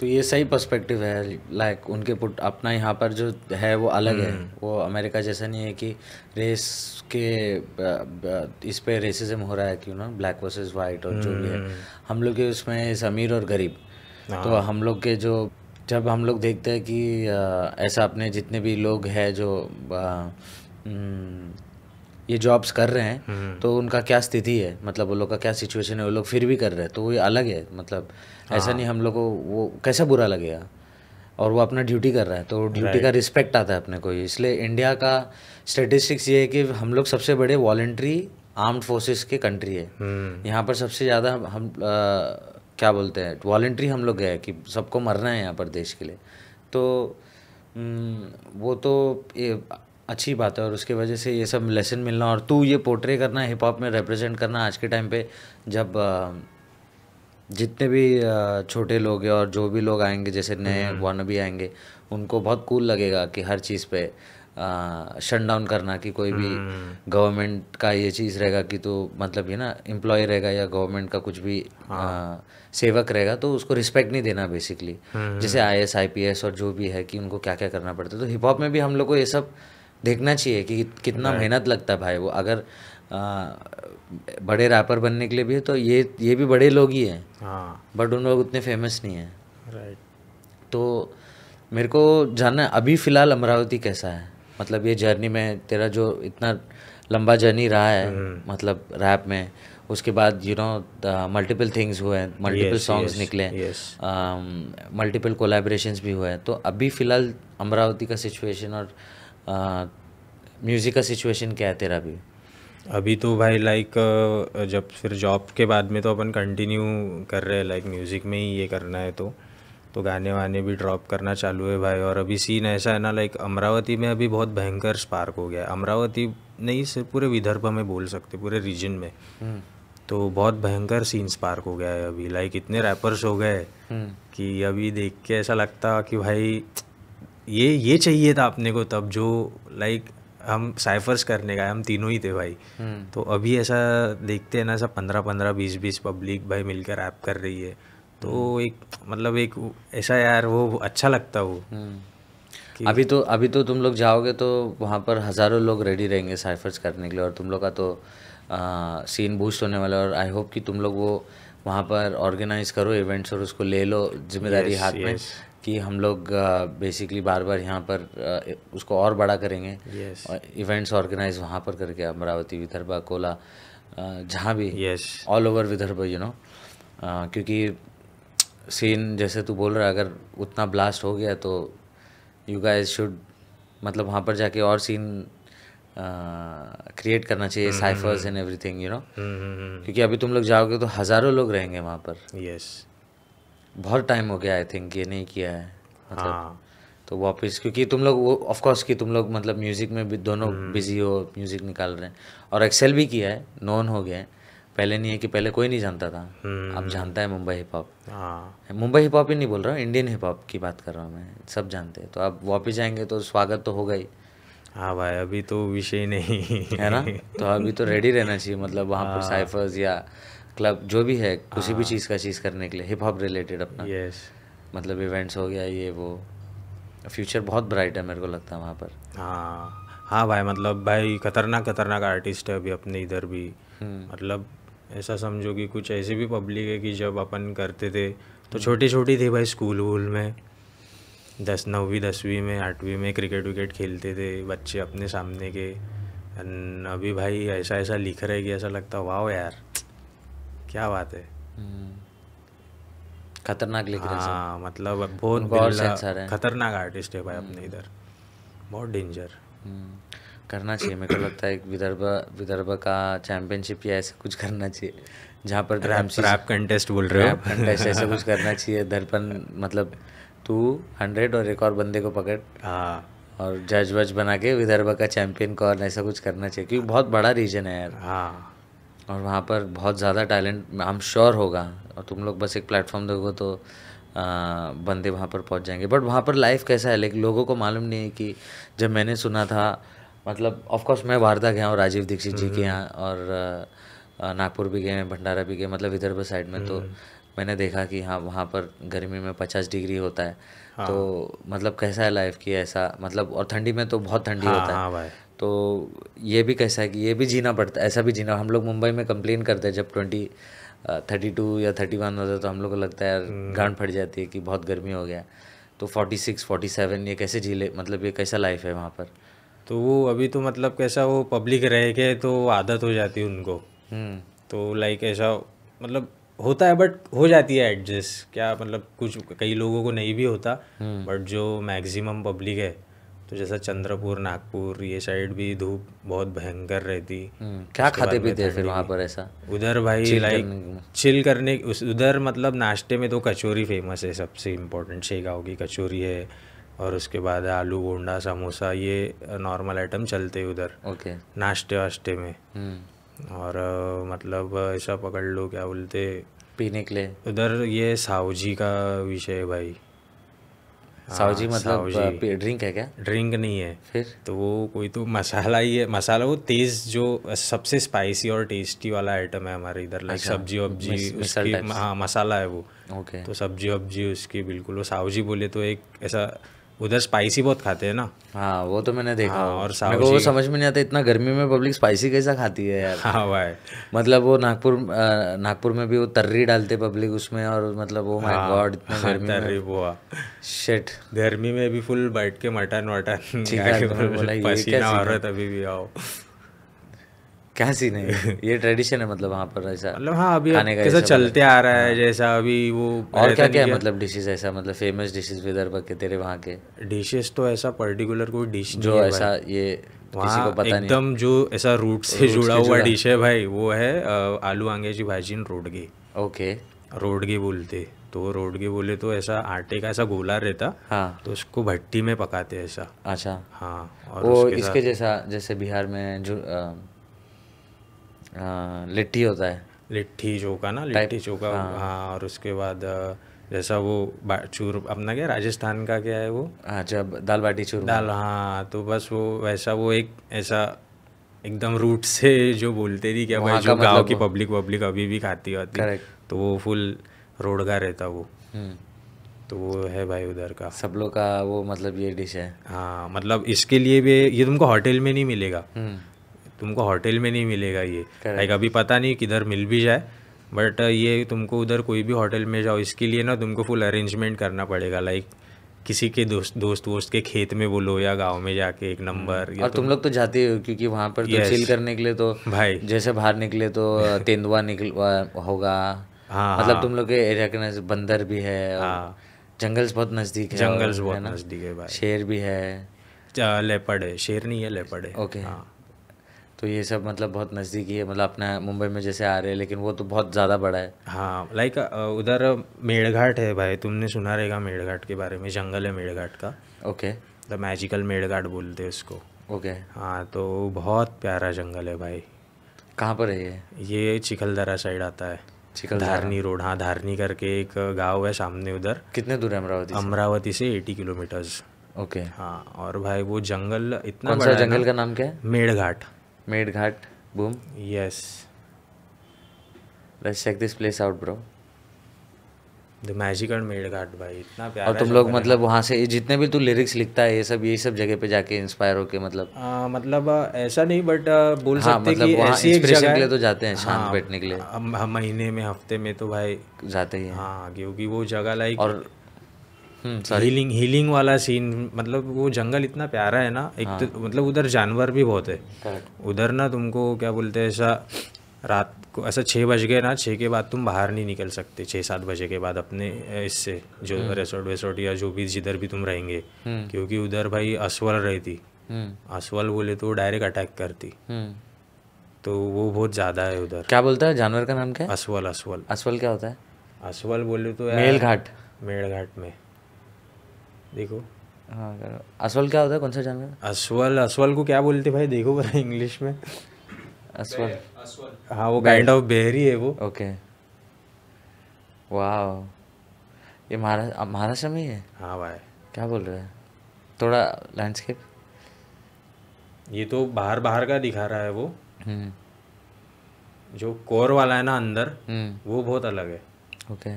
तो ये सही पर्सपेक्टिव है लाइक उनके पुट अपना यहाँ पर जो है वो अलग है। वो अमेरिका जैसा नहीं है कि रेस के इस पे रेसिज्म हो रहा है क्यों ना ब्लैक वर्सेस वाइट और जो भी है। हम लोग के उसमें इस अमीर और गरीब। तो हम लोग के जो जब हम लोग देखते हैं कि ऐसा अपने जितने भी लोग हैं जो हम्म, ये जॉब्स कर रहे हैं तो उनका क्या स्थिति है? मतलब वो लोग का क्या सिचुएशन है? वो लोग फिर भी कर रहे हैं तो वो अलग है मतलब ऐसा नहीं हम लोग को वो कैसा बुरा लगेगा? और वो अपना ड्यूटी कर रहा है तो ड्यूटी का रिस्पेक्ट आता है अपने को। इसलिए इंडिया का स्टेटिस्टिक्स ये है कि हम लोग सबसे बड़े वॉलेंट्री आर्म्ड फोर्सेस के कंट्री है। यहाँ पर सबसे ज़्यादा हम अ, क्या बोलते हैं वॉलेंट्री हम लोग गए कि सबको मरना है यहाँ पर देश के लिए। तो हम्म, वो तो अच्छी बात है और उसके वजह से ये सब लेसन मिलना और तू ये पोर्ट्रे करना हिप हॉप में रिप्रेजेंट करना आज के टाइम पे जब जितने भी छोटे लोग हैं और जो भी लोग आएँगे जैसे नए वानबी आएँगे उनको बहुत कूल लगेगा कि हर चीज़ पे शट डाउन करना कि कोई भी गवर्नमेंट का ये चीज़ रहेगा कि तो मतलब ये ना एम्प्लॉय रहेगा या गवर्नमेंट का कुछ भी अ, सेवक रहेगा तो उसको रिस्पेक्ट नहीं देना बेसिकली जैसे I S I P S और जो भी है कि उनको क्या क्या करना पड़ता है। तो हिप हॉप में भी हम लोग को ये सब देखना चाहिए कि कितना मेहनत लगता है भाई वो। अगर आ, बड़े रैपर बनने के लिए भी है तो ये ये भी बड़े लोग ही हैं। हाँ। बट उन लोग उतने फ़ेमस नहीं हैं। राइट तो मेरे को जानना है अभी फ़िलहाल अमरावती कैसा है? मतलब ये जर्नी में तेरा जो इतना लंबा जर्नी रहा है हम्म। मतलब रैप में उसके बाद यू नो मल्टीपल थिंग्स हुए हैं मल्टीपल सॉन्ग्स निकले. मल्टीपल कोलेब्रेशन भी हुए हैं। तो अभी फ़िलहाल अमरावती का सिचुएशन और म्यूज़िक का सिचुएशन क्या है तेरा भी अभी तो भाई लाइक जब फिर जॉब के बाद में तो अपन कंटिन्यू कर रहे हैं लाइक म्यूज़िक में ही ये करना है तो। तो गाने वाने भी ड्रॉप करना चालू है भाई और अभी सीन ऐसा है ना लाइक अमरावती में अभी बहुत भयंकर स्पार्क हो गया है। अमरावती नहीं सिर्फ़ पूरे विदर्भ में बोल सकते पूरे रीजन में। हम्म, तो बहुत भयंकर सीन स्पार्क हो गया है अभी लाइक इतने रैपर्स हो गए हम्म, कि अभी देख के ऐसा लगता कि भाई ये ये चाहिए था अपने को तब जो लाइक हम साइफर्स करने का हम तीनों ही थे भाई। हम्म, तो अभी ऐसा देखते हैं ना सब पंद्रह पंद्रह बीस बीस पब्लिक भाई मिलकर रैप कर रही है। तो एक मतलब एक ऐसा यार वो अच्छा लगता वो हम्म। अभी तो अभी तो तुम लोग जाओगे तो वहाँ पर हज़ारों लोग रेडी रहेंगे साइफर्स करने के लिए और तुम लोग का तो सीन बूस्ट होने वाला है और आई होप कि तुम लोग वो वहाँ पर ऑर्गेनाइज करो इवेंट्स और उसको ले लो ज़िम्मेदारी Yes, हाथ में। yes. कि हम लोग बेसिकली बार बार यहाँ पर उसको और बड़ा करेंगे। इवेंट्स ऑर्गेनाइज वहाँ पर करके अमरावती विदर्भ कोला जहाँ भी। Yes all over Vidarbha you know क्योंकि सीन जैसे तू बोल रहा है अगर उतना ब्लास्ट हो गया तो यू गाइस शुड मतलब वहाँ पर जाके और सीन क्रिएट करना चाहिए ciphers and everything you know क्योंकि अभी तुम लोग जाओगे तो हज़ारों लोग रहेंगे वहाँ पर। यस बहुत टाइम हो गया आई थिंक ये नहीं किया है। मतलब हाँ। तो वापस क्योंकि तुम लोग वो ऑफ़ कोर्स कि तुम लोग मतलब म्यूज़िक में भी दोनों बिज़ी हो म्यूज़िक निकाल रहे हैं। और एक्सेल भी किया है नोन हो गया है। पहले नहीं है कि पहले कोई नहीं जानता था। अब जानता है मुंबई हिप हॉप हाँ। मुंबई हिप हॉप ही नहीं बोल रहा हूँ इंडियन हिप हॉप की बात कर रहा हूँ मैं सब जानते हैं। तो अब वापस जाएँगे तो स्वागत तो होगा ही। हाँ भाई अभी तो विषय नहीं। है ना? तो अभी तो रेडी रहना चाहिए मतलब वहाँ पर साइफर्स या क्लब जो भी है किसी भी चीज़ का चीज़ करने के लिए हिप हॉप रिलेटेड अपना। यस मतलब इवेंट्स हो गया ये वो। फ्यूचर बहुत ब्राइट है मेरे को लगता है वहाँ पर। हाँ। हाँ भाई मतलब भाई खतरनाक खतरनाक आर्टिस्ट है अभी अपने इधर भी। हम्म। मतलब ऐसा समझो कि कुछ ऐसी भी पब्लिक है कि जब अपन करते थे तो छोटी छोटी थी भाई स्कूल वूल में। दस नौवीं दसवीं में आठवीं में क्रिकेट विकेट खेलते थे बच्चे अपने सामने के। अभी भाई ऐसा ऐसा लिख रहे कि ऐसा लगता वाह यार। क्या बात है? हम्म। खतरनाक लिख रहे हैं हाँ मतलब बहुत। खतरनाक आर्टिस्ट है भाई अपने इधर। बहुत डेंजर हम्म, करना चाहिए मेरे को लगता है एक विदर्भ विदर्भ का चैंपियनशिप या ऐसा कुछ करना चाहिए जहाँ पर रैप कंटेस्ट बोल रहे हो। Contest ऐसा कुछ करना चाहिए दर्पण मतलब तू हंड्रेड और एक और बंदे को पकड़। हाँ। और जज वज बना के विदर्भ का चैंपियन कौन ऐसा कुछ करना चाहिए क्योंकि बहुत बड़ा रीजन है यार। हाँ। और वहाँ पर बहुत ज़्यादा टैलेंट आई एम श्योर होगा। और तुम लोग बस एक प्लेटफॉर्म दोगे तो आ, बंदे वहाँ पर पहुँच जाएँगे। बट वहाँ पर लाइफ कैसा है? लेकिन लोगों को मालूम नहीं है कि जब मैंने सुना था मतलब ऑफ़ कोर्स मैं वारदा गया हूँ राजीव दीक्षित जी के यहाँ और नागपुर भी गए हैं भंडारा भी गए मतलब विदर्भ साइड में। तो मैंने देखा कि हाँ वहाँ पर गर्मी में पचास डिग्री होता है। हाँ। तो मतलब कैसा है लाइफ की ऐसा मतलब और ठंडी में तो बहुत ठंडी हाँ होता है। हाँ भाई। तो ये भी कैसा है कि ये भी जीना पड़ता है ऐसा भी जीना। हम लोग मुंबई में कंप्लेन करते हैं जब ट्वेंटी थर्टी टू या थर्टी वन होता है तो हम लोग को लगता है यार गांड फट जाती है कि बहुत गर्मी हो गया। तो फोर्टी सिक्स फोर्टी सेवन ये कैसे जी ले मतलब ये कैसा लाइफ है वहाँ पर? तो वो अभी तो मतलब कैसा वो पब्लिक रह के तो आदत हो जाती है उनको। हम्म। तो लाइक ऐसा मतलब होता है बट हो जाती है एडजस्ट क्या मतलब कुछ कई लोगों को नहीं भी होता बट जो मैक्सिमम पब्लिक है तो जैसा चंद्रपुर नागपुर ये साइड भी धूप बहुत भयंकर रहती। हम्म, क्या खाते पीते हैं फिर वहाँ पर ऐसा? उधर भाई लाइक चिल करने उस उधर मतलब नाश्ते में तो कचौरी फ़ेमस है सबसे इम्पोर्टेंट शेगांव की कचौरी है और उसके बाद आलू गोंडा समोसा ये नॉर्मल आइटम चलते हैं उधर। ओके नाश्ते वाश्ते में। हम्म। और मतलब ऐसा पकड़ लो क्या बोलते? पीने के लिए। उधर ये सावजी का विषय है भाई। सावजी हाँ, मतलब सावजी। ड्रिंक है क्या? ड्रिंक नहीं है। फिर? तो वो कोई तो मसाला ही है। मसाला वो तेज जो सबसे स्पाइसी और टेस्टी वाला आइटम है हमारे इधर लाइक सब्ज़ी वब्जी मिस- उसकी हाँ मसाला है वो। ओके तो सब्ज़ी वब्जी उसकी बिल्कुल। वो सावजी बोले तो एक ऐसा उधर स्पाइसी बहुत खाते हैं ना। हाँ वो तो मैंने देखा। हाँ, और मेरे को वो समझ में नहीं आता इतना गर्मी में पब्लिक स्पाइसी कैसा खाती है यार। हाँ भाई। मतलब वो नागपुर नागपुर में भी वो तर्री डालते पब्लिक उसमें और मतलब वो माय गॉड इतना गर्मी तर्री बुआ शिट गर्मी में भी फुल बैठ के मटन वटन है, तो बोला, अभी पसीना आ रहा है तभी भी आओ। क्या सीन है ये ट्रेडिशन है मतलब वहाँ पर ऐसा मतलब हाँ अभी खाने का कैसा चलते आ रहा है जैसा अभी वो और क्या क्या है मतलब डिशेस ऐसा मतलब फ़ेमस डिशेस विदर्भ के तेरे वहाँ के? डिशेस तो ऐसा पर्टिकुलर कोई डिश जो ऐसा ये वहाँ एकदम जो ऐसा रूट से जुड़ा हुआ डिश है भाई वो है आलू वांग्याची भाजी न रोडगे। ओके रोडगे बोलते तो रोडगे बोले तो ऐसा आटे का ऐसा गोला रहता हाँ। तो उसको भट्टी में पकाते ऐसा। अच्छा। हाँ और वो इसके जैसा जैसे बिहार में जो लिट्टी होता है। लिट्टी चोखा ना लिट्टी चोखा हाँ। और उसके बाद जैसा वो चूर अपना क्या राजस्थान का क्या है वो? हाँ जब दाल बाटी चूरमा। दाल हाँ तो बस वो वैसा वो एक ऐसा एकदम रूट से जो बोलते थी क्या भाई जो गाँव की पब्लिक पब्लिक अभी भी खाती होती। तो वो फुल रोड का रहता वो। हम्म। तो वो है भाई उधर का। सब लोग का वो मतलब ये डिश है। हाँ मतलब इसके लिए भी ये तुमको होटल में नहीं मिलेगा। हम्म। तुमको होटल में नहीं मिलेगा ये। लाइक अभी पता नहीं किधर मिल भी जाए बट ये तुमको उधर कोई भी होटल में जाओ इसके लिए ना तुमको फुल अरेंजमेंट करना पड़ेगा। लाइक किसी के दोस्त दोस्त वोस्त के खेत में बोलो या गाँव में जाके एक नंबर और तुम लोग तो जाते हो क्योंकि वहाँ पर तो चिल करने के लिए तो भाई। जैसे बाहर निकले तो [laughs] तेंदुआ निकल होगा। हाँ मतलब हाँ, तुम लोग के एरिया के बंदर भी है हाँ। जंगल्स बहुत नज़दीक है जंगल्स बहुत नज़दीक है भाई। शेर भी है। लेपर्ड है। शेर नहीं है लेपर्ड है। ओके हाँ। तो ये सब मतलब बहुत नज़दीकी है मतलब अपना मुंबई में जैसे आ रहे हैं लेकिन वो तो बहुत ज़्यादा बड़ा है। हाँ लाइक उधर मेड़घाट है भाई तुमने सुना रहेगा मेड़घाट के बारे में जंगल है मेड़घाट का। ओके द मैजिकल मेड़घाट बोलते हैं उसको। ओके हाँ तो बहुत प्यारा जंगल है भाई। कहाँ पर है ये? ये चिखलदरा साइड आता है। चिकल धारनी रोड हाँ धारनी करके एक गाँव है सामने उधर। कितने दूर है अमरावती अमरावती से एटी किलोमीटर्स ओके हाँ और भाई वो जंगल इतना बड़ा जंगल का नाम क्या है? Melghat. Melghat boom yes let's check this place out bro the magical Melghat भाई इतना प्यारा और तुम लोग मतलब वहाँ से जितने भी तू लिरिक्स लिखता है ये सब यही सब जगह पे जाके इंस्पायर होके मतलब? आ, मतलब ऐसा नहीं बट बोल हाँ सकते मतलब कि ऐसी एक जगह के लिए तो जाते हैं शांत हाँ, बैठने के लिए। हम महीने में हफ़्ते में तो भाई जाते ही हाँ। क्योंकि वो जगह लाइक और हीलिंग हीलिंग वाला सीन मतलब वो जंगल इतना प्यारा है ना एक हाँ. तो मतलब उधर जानवर भी बहुत है। उधर ना तुमको क्या बोलते हैं ऐसा रात को ऐसा छः बज गए ना छः के बाद तुम बाहर नहीं निकल सकते छः सात बजे के बाद अपने इससे जो रेसोर्ट वेसोर्ट या जो भी जिधर भी तुम रहेंगे। क्योंकि उधर भाई असवल रहती हम्म. असवल बोले तो डायरेक्ट अटैक करती। हम्म. तो वो बहुत ज़्यादा है उधर। क्या बोलता है? जानवर का नाम क्या है? असवल असवल। असवल क्या होता है? असवल बोले तो मेल घाट। मेड़घाट में। देखो। हाँ असवल क्या होता है? कौन सा जानवर? असवल असवल को क्या बोलते भाई? देखो बरा इंग्लिश में। असवल। हाँ वो काइंड ऑफ़ बेरी है वो। ओके वाह ये महाराष्ट्र महाराष्ट्र में ही है? हाँ भाई। क्या बोल रहे हैं? थोड़ा लैंडस्केप ये तो बाहर बाहर का दिखा रहा है वो। हम्म। जो कोर वाला है ना अंदर हम्म। वो बहुत अलग है। ओके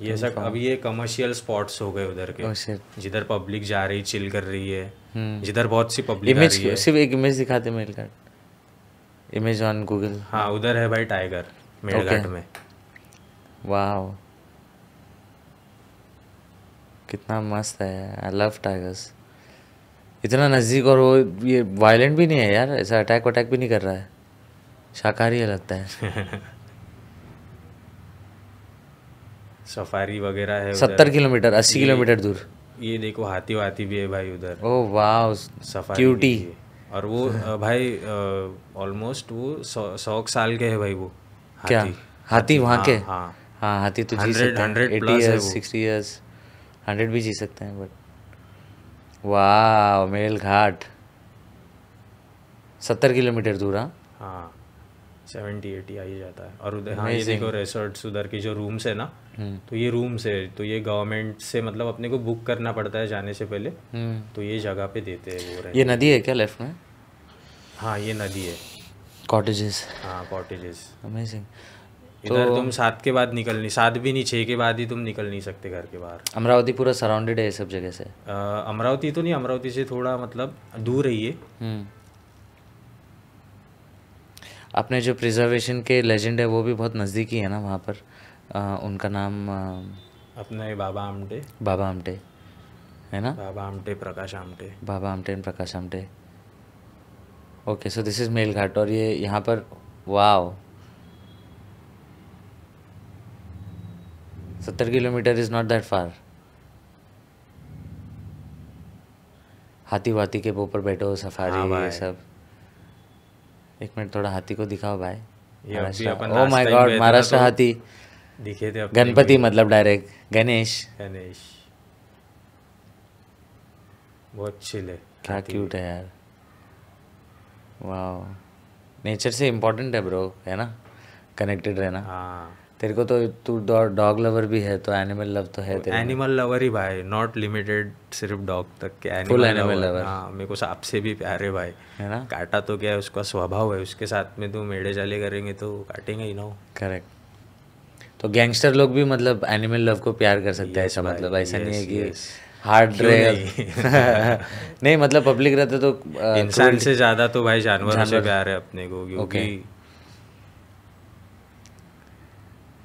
ये सब अभी ये कमर्शियल स्पॉट्स हो गए उधर के। ओह जिधर पब्लिक जा रही चिल कर रही है। हम्म जिधर बहुत सी पब्लिक आ इमेज रही है। सिर्फ़ एक इमेज दिखाते mail card image on Google हाँ उधर है भाई टाइगर मेड़घाट में। वाह कितना मस्त है आई लव टाइगर्स इतना नज़दीक और वो ये वायलेंट भी नहीं है यार। ऐसा अटैक वटैक भी नहीं कर रहा है। शाकाहारी लगता है। [laughs] सफारी वगैरह है सत्तर किलोमीटर अस्सी किलोमीटर दूर। ये देखो हाथी वाथी भी है भाई उधर। ओह वाह सफारी क्यूटी। और वो [laughs] भाई ऑलमोस्ट वो सौ सौ साल के है भाई वो क्या? हाथी। हाथी वहाँ के? हाँ। हाँ हाथी तो जी 100 सकते हैं। Eighty years sixty years hundred भी जी सकते हैं बट वाह मेल घाट। सत्तर किलोमीटर दूर हाँ। हाँ। सेवेंटी एटी आ ही जाता है। और उधर हाँ ये देखो रिसोर्ट्स उधर के जो रूम्स है ना हम्म। तो ये रूम्स है तो ये गवर्नमेंट से मतलब अपने को बुक करना पड़ता है जाने से पहले हम्म। तो ये जगह पे देते हैं वो ये नदी है क्या लेफ़्ट में? हाँ ये नदी है। कॉटेजेस हाँ कॉटेजेस अमेजिंग इधर तुम सात के बाद निकल नहीं सात भी नहीं छः के बाद ही तुम निकल नहीं सकते घर के बाहर। अमरावती पूरा सराउंडेड है सब जगह से? अमरावती तो नहीं अमरावती से थोड़ा मतलब दूर है ये। हम्म। अपने जो प्रिजर्वेशन के लेजेंड है वो भी बहुत नज़दीकी है ना वहाँ पर। अ, उनका नाम अ, अपना ये बाबा आमटे। बाबा आमटे है ना? Baba Amte Prakash Amte. Baba Amte and Prakash Amte. Okay so this is Melghat और ये यहाँ पर वाओ सत्तर kilometre is not that far हाथी वाती के ऊपर बैठो हाँ सफारी ये भाई। सब। एक मिनट थोड़ा हाथी को दिखाओ भाई। ओ माय गॉड महाराष्ट्र तो हाथी। दिखे थे गणपति मतलब डायरेक्ट गणेश। गणेश। बहुत चिल है क्या क्यूट है यार। वाह नेचर से इम्पोर्टेंट है ब्रो है ना? कनेक्टेड रहना। हाँ। तेरे को तो तू डॉग लवर भी है तो एनिमल लव तो है तेरे एनिमल लवर ही भाई नॉट लिमिटेड सिर्फ़ डॉग तक के एनिमल animal लवर हाँ मेरे को सांप से भी प्यार है भाई। है ना? काटा तो क्या है उसका स्वभाव है उसके साथ में तो मेड़े चाले करेंगे तो काटेंगे ही ना करेक्ट तो गैंगस्टर लोग भी मतलब एनिमल लव को प्यार कर सकते हैं ऐसा मतलब ऐसा नहीं है कि हार्ड रहे। नहीं? [laughs] मतलब पब्लिक रहते तो [laughs] इंसान से ज़्यादा तो भाई जानवरों से प्यार है अपने को क्योंकि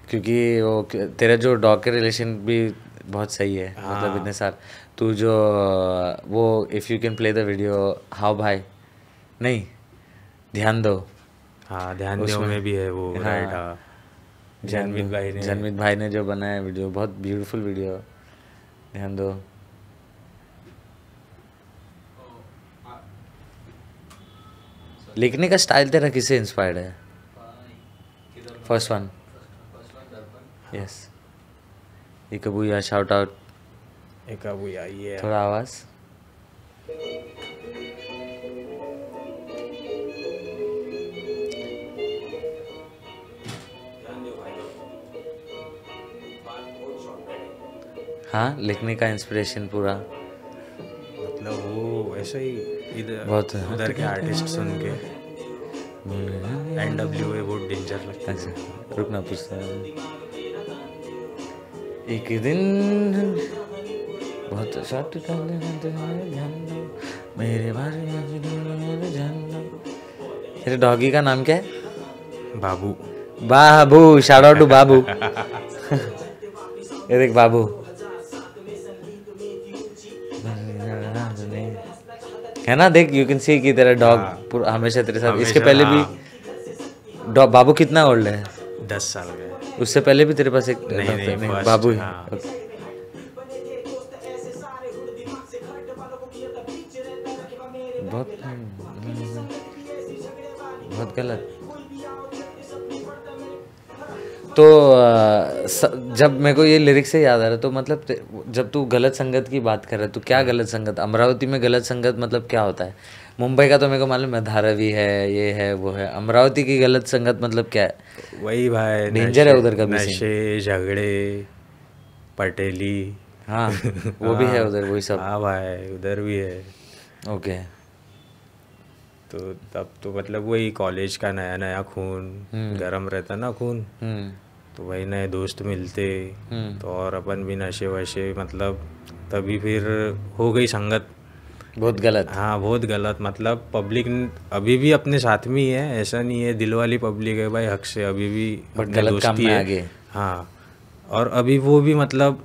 क्योंकि वो तेरा जो डॉग के रिलेशन भी बहुत सही है हाँ। मतलब इतने साल। तू जो वो if you can play the video how भाई? नहीं ध्यान दो। हाँ ध्यान देव में भी है वो राइट हाँ। जनमित भाई ने जनमित भाई ने जो बनाया वीडियो बहुत ब्यूटीफुल वीडियो ध्यान दो। लिखने का स्टाइल तेरा किससे इंस्पायर्ड है? फ़र्स्ट वन यस ये कबूया शाउट आउट एक आई है थोड़ा आवाज़ हाँ लिखने का इंस्पिरेशन पूरा मतलब वो ऐसा ही इधर बहुत उधर के आर्टिस्ट सुन के। एन डब्ल्यू ए बहुत डेंजर लगता है। अच्छा रुकना पूछता है। एक दिन बहुत शॉर्ट कर मेरे बारे में तेरे डॉगी का नाम क्या है? Babu. Babu shout out to Babu. ये देख बाबू। है ना देख यू कैन सी कि तेरा डॉग हमेशा तेरे साथ। इसके पहले हाँ। भी डॉग बाबू कितना ओल्ड है? दस साल का है। उससे पहले भी तेरे पास एक नहीं, था? नहीं, बाबू है हाँ। बहुत बहुत गलत तो जब मेरे को ये लिरिक्स से याद आ रहा है तो मतलब जब तू गलत संगत की बात कर रहा है तो क्या गलत संगत अमरावती में गलत संगत मतलब क्या होता है मुंबई का तो मेरे को मालूम है धारावी है ये है वो है। अमरावती की गलत संगत मतलब क्या है? वही भाई Danger है उधर का भी नशे झगड़े पटेली। हाँ वो भी है उधर वही सब। हाँ भाई उधर भी है। ओके। तो तब तो मतलब वही कॉलेज का नया नया खून गरम रहता ना खून। हम्म। तो वही नए दोस्त मिलते। तो और अपन भी नशे वशे मतलब तभी फिर हो गई संगत। बहुत गलत। हाँ बहुत गलत। मतलब पब्लिक अभी भी अपने साथ में ही है ऐसा नहीं है दिल वाली पब्लिक है भाई हक से अभी भी अपने गलत काम में आगे। हाँ और अभी वो भी मतलब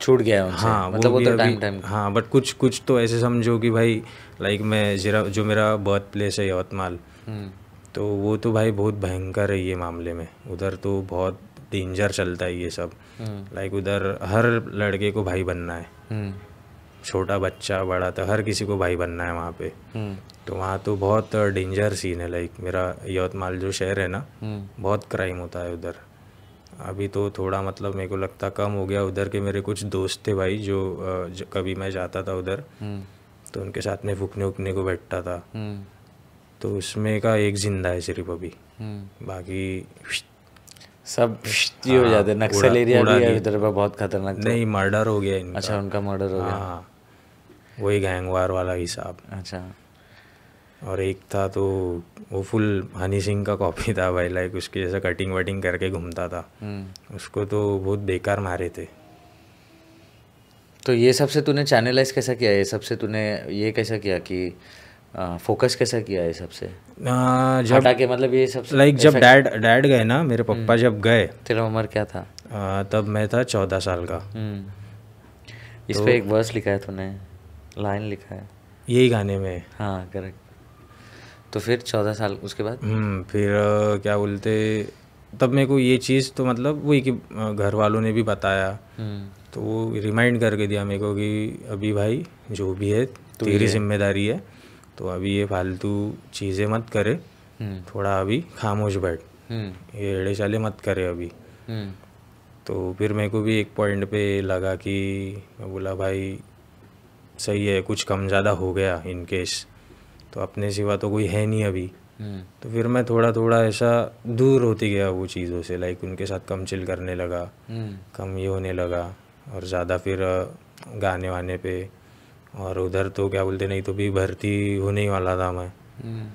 छूट गया उनसे। हाँ मतलब वो भी तो टाइम टाइम हाँ बट कुछ कुछ तो ऐसे समझो कि भाई लाइक मैं जरा जो मेरा बर्थ प्लेस है यवतमाल हम्म। तो वो तो भाई बहुत भयंकर है ये मामले में। उधर तो बहुत डेंजर चलता है ये सब। हम्म। लाइक उधर हर लड़के को भाई बनना है। हम्म। छोटा बच्चा बड़ा तो हर किसी को भाई बनना है वहाँ पे। हम्म। तो वहाँ तो बहुत डेंजर सीन है लाइक मेरा यवतमाल जो शहर है ना हम्म। बहुत क्राइम होता है उधर। अभी तो थोड़ा मतलब मेरे को लगता कम हो गया उधर के मेरे कुछ दोस्त थे भाई जो, जो कभी मैं जाता था उधर। हम्म। तो उनके साथ में फूकने उकने को बैठता था। तो उसमें का एक ज़िंदा है सिर्फ़ अभी। बाकी सब ये हो जाते नक्सल एरिया भी है। उधर पर बहुत खतरनाक नहीं मर्डर हो गया इनका। अच्छा उनका मर्डर हो गया। हाँ वही गैंगवार वाला हिसाब। अच्छा। और एक था तो वो फुल हनी सिंह का कॉपी था भाई लाइक उसके जैसा कटिंग वटिंग करके घूमता था। हम्म। उसको तो बहुत बेकार मारे थे। तो ये सबसे तूने चैनलाइज कैसा किया? ये सबसे तूने ये कैसा किया कि फोकस कैसा किया ये सबसे? जब के मतलब ये सबसे लाइक जब डैड डैड गए ना मेरे हम्म। पप्पा जब गए तेरा उम्र क्या था? आ, तब मैं था चौदह साल का। हम्म। इस तो पे एक वर्स लिखा है तूने लाइन लिखा है। यही गाने में। हाँ करेक्ट तो फिर चौदह साल उसके बाद? हम्म, फिर आ, क्या बोलते तब मेरे को ये चीज़ तो मतलब वही कि घर वालों ने भी बताया। तो वो रिमाइंड करके दिया मेरे को कि अभी भाई जो भी है तेरी ज़िम्मेदारी है तो अभी ये फालतू चीज़ें मत करे। हम्म। थोड़ा अभी खामोश बैठ। हम्म। ये एड़े चाले मत करे अभी। हम्म। तो फिर मेरे को भी एक पॉइंट पे लगा कि मैं बोला भाई सही है कुछ कम ज़्यादा हो गया इन केस तो अपने सिवा तो कोई है नहीं अभी। तो फिर मैं थोड़ा थोड़ा ऐसा दूर होती गया वो चीज़ों से लाइक उनके साथ कम चिल करने लगा कम ये होने लगा और ज़्यादा फिर गाने वाने पे और उधर तो क्या बोलते नहीं तो भी भर्ती होने ही वाला था मैं। हम्म।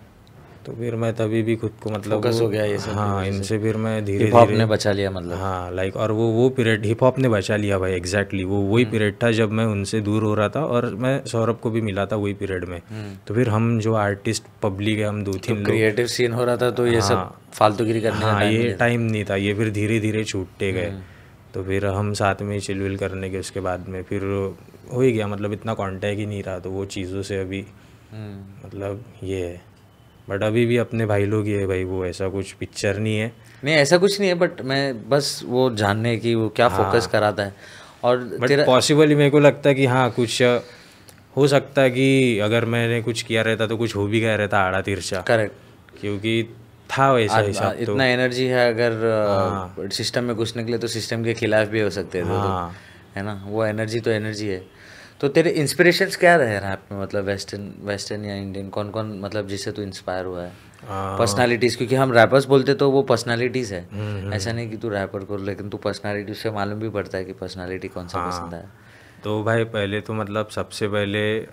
तो फिर मैं तभी भी खुद को मतलब Focus हो गया ये सब हाँ इनसे फिर मैं धीरे हिप हॉप धीरे ने बचा लिया मतलब। हाँ लाइक और वो वो पीरियड हिप हॉप ने बचा लिया भाई एग्जैक्टली वो वही पीरियड था जब मैं उनसे दूर हो रहा था और मैं सौरभ को भी मिला था वही पीरियड में। हम्म। तो फिर हम जो आर्टिस्ट पब्लिक है हम दो तीन लोग क्रिएटिव सीन हो रहा था तो ये सब फालतूगिरी करने हाँ ये टाइम नहीं था ये फिर धीरे धीरे छूटते गए। तो फिर हम साथ में चिलविल करने के उसके बाद में फिर हो ही गया मतलब इतना कांटेक्ट ही नहीं रहा तो वो चीज़ों से अभी हम्म। मतलब ये है। बट अभी भी अपने भाई लोग ही है भाई वो ऐसा कुछ पिक्चर नहीं है। नहीं ऐसा कुछ नहीं है बट मैं बस वो जानने की वो क्या हाँ, फोकस कराता है। और बट पॉसिबल मेरे को लगता है कि हाँ कुछ हो सकता है कि अगर मैंने कुछ किया रहता तो कुछ हो भी गया रहता आड़ा तिरछा। करेक्ट क्योंकि था वैसा हिसाब तो। इतना एनर्जी है। अगर सिस्टम में घुसने के लिए तो सिस्टम के खिलाफ भी हो सकते थे तो, हाँ है ना? वो एनर्जी तो एनर्जी है। तो तेरे इंस्पिरेशंस क्या रहे रैप में? मतलब वेस्टर्न वेस्टर्न या इंडियन कौन कौन मतलब जिससे तू इंस्पायर हुआ है? हाँ, पर्सनालिटीज क्योंकि हम रैपर्स बोलते तो वो पर्सनालिटीज है। हम्म, ऐसा नहीं कि तू रैपर को लेकिन तू पर्सनालिटी से मालूम भी पड़ता है कि पर्सनालिटी कौन सा पसंद है तो भाई पहले तो मतलब सबसे पहले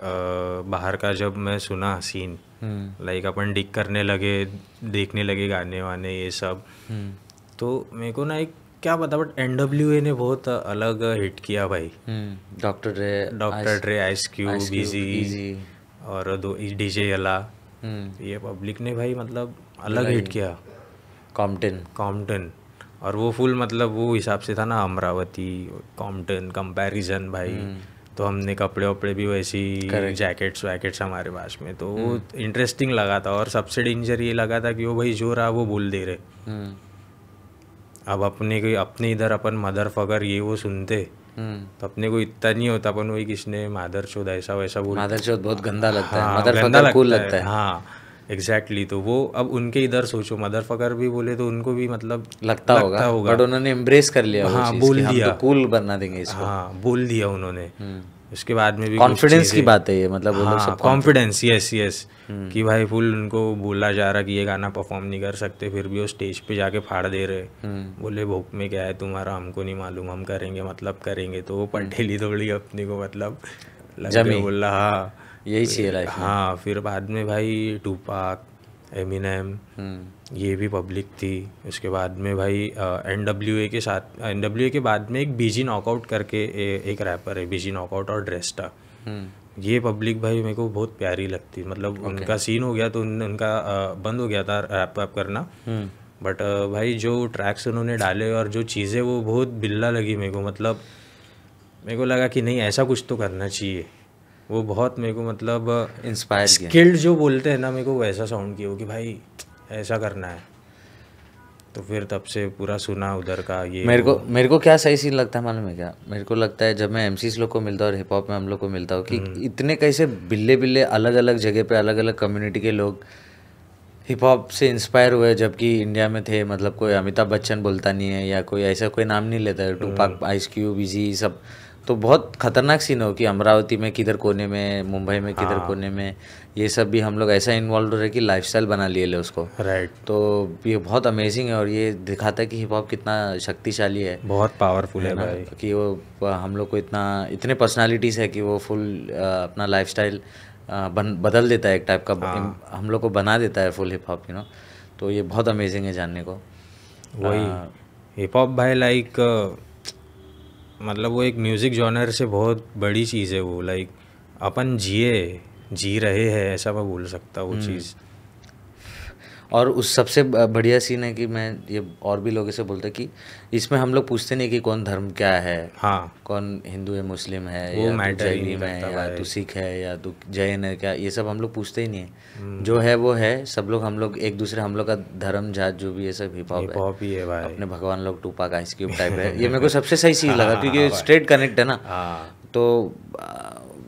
बाहर का जब मैं सुना सीन हम्म। लाइक अपन डिक करने लगे देखने लगे गाने वाने ये सब हम्म। तो मेरे को ना एक क्या पता बट एन ने बहुत अलग हिट किया भाई। हम्म डॉक्टर रे doctor Dre Ice Cube Biggie और दो डीजे अला हम्म। ये पब्लिक ने भाई मतलब अलग हिट किया। कॉम्पटन कॉम्पटन और वो फुल मतलब वो हिसाब से था ना अमरावती कॉम्पटन कंपैरिजन भाई। तो हमने कपड़े वपड़े भी वैसी जैकेट्स वैकेट्स हमारे पास में। तो वो इंटरेस्टिंग लगा था और सबसे डेंजर ये लगा था कि वो भाई जो रहा वो बोल दे रहे। हम्म। अब अपने को अपने इधर अपन मदर फगर ये वो सुनते। हम्म। तो अपने को इतना नहीं होता अपन वही किसने मादर चौद ऐसा वैसा बोल मादर चौथ बहुत गंदा लगता है हाँ, मदर गंदा फकर कूल लगता है। हाँ। एग्जैक्टली तो वो अब उनके इधर सोचो मदर फकर भी बोले तो उनको भी मतलब लगता होगा बट उन्होंने एम्ब्रेस कर लिया हाँ, बोल दिया। तो कूल बना देंगे इसको। हाँ बोल दिया उन्होंने। हम्म। उसके बाद में भी कॉन्फिडेंस की बात है ये मतलब वो हाँ कॉन्फिडेंस यस यस। कि भाई फुल उनको बोला जा रहा कि ये गाना परफॉर्म नहीं कर सकते फिर भी वो स्टेज पे जाके फाड़ दे रहे। हम्म। बोले भोक में क्या है तुम्हारा? हमको नहीं मालूम हम करेंगे मतलब करेंगे। तो वो पटेली दौड़ी अपने को मतलब बोला हाँ। यही चाहिए लाइफ हाँ फिर बाद में भाई टूपाक एमिनेम हम्म ये भी पब्लिक थी। उसके बाद में भाई एन डब्ल्यू ए के साथ एन डब्ल्यू ए के बाद में एक बीजी नॉकआउट करके ए, एक रैपर है बीजी नॉकआउट और ड्रेस्टा हम्म ये पब्लिक भाई मेरे को बहुत प्यारी लगती मतलब okay. उनका सीन हो गया तो उन, उनका अ, बंद हो गया था रैप वैप करना। बट भाई जो ट्रैक्स उन्होंने डाले और जो चीज़ें वो बहुत बिल्ला लगी मेरे को मतलब मेरे को लगा कि नहीं ऐसा कुछ तो करना चाहिए। वो बहुत मेरे को मतलब इंस्पायर स्किल्ड जो बोलते हैं ना मेरे को वैसा साउंड किया कि भाई ऐसा करना है। तो फिर तब से पूरा सुना उधर का ये मेरे को मेरे को क्या सही सीन लगता है मालूम है क्या? मेरे को लगता है जब मैं एमसीस लोग को मिलता हूँ और हिप हॉप में हम लोग को मिलता हूँ कि हम्म। इतने कैसे बिल्ले बिल्ले अलग अलग जगह पे अलग अलग कम्युनिटी के लोग हिप हॉप से इंस्पायर हुए जबकि इंडिया में थे मतलब कोई अमिताभ बच्चन बोलता नहीं है या कोई ऐसा कोई नाम नहीं लेता है टूपाक आइस क्यूब इजी सब। तो बहुत खतरनाक सीन हो कि अमरावती में किधर कोने में मुंबई में किधर कोने में ये सब भी हम लोग ऐसा इन्वॉल्व हो रहे कि लाइफस्टाइल बना लिए ले उसको। राइट तो ये बहुत अमेजिंग है और ये दिखाता है कि हिप हॉप कितना शक्तिशाली है। बहुत पावरफुल है भाई। कि वो हम लोग को इतना इतने पर्सनालिटीज़ है कि वो फुल अपना अ, बन बदल देता है एक टाइप का हम लोग को बना देता है full hip hop you know तो ये बहुत अमेजिंग है जानने को। वही। हिप हॉप भाई लाइक मतलब वो एक म्यूज़िक जॉनर से बहुत बड़ी चीज़ है वो लाइक अपन जिए जी रहे हैं ऐसा मैं बोल सकता हूँ वो चीज़। और उस सबसे बढ़िया सीन है कि मैं ये और भी लोगों से बोलता हैं कि इसमें हम लोग पूछते नहीं कि कौन धर्म क्या है। हाँ। कौन हिंदू है मुस्लिम है वो या तू matter ही जैन है या तू सिख है या तू जैन है क्या? ये सब हम लोग पूछते ही नहीं है। जो है वो है। सब लोग हम लोग एक दूसरे हम लोग का धर्म जात जो भी है सब हिप हॉप है। ही है अपने भगवान लोग टूपाक आइस क्यूब टाइप है। ये मेरे को [laughs] सबसे सही चीज़ लगा क्योंकि स्ट्रेट कनेक्ट है ना। हाँ। तो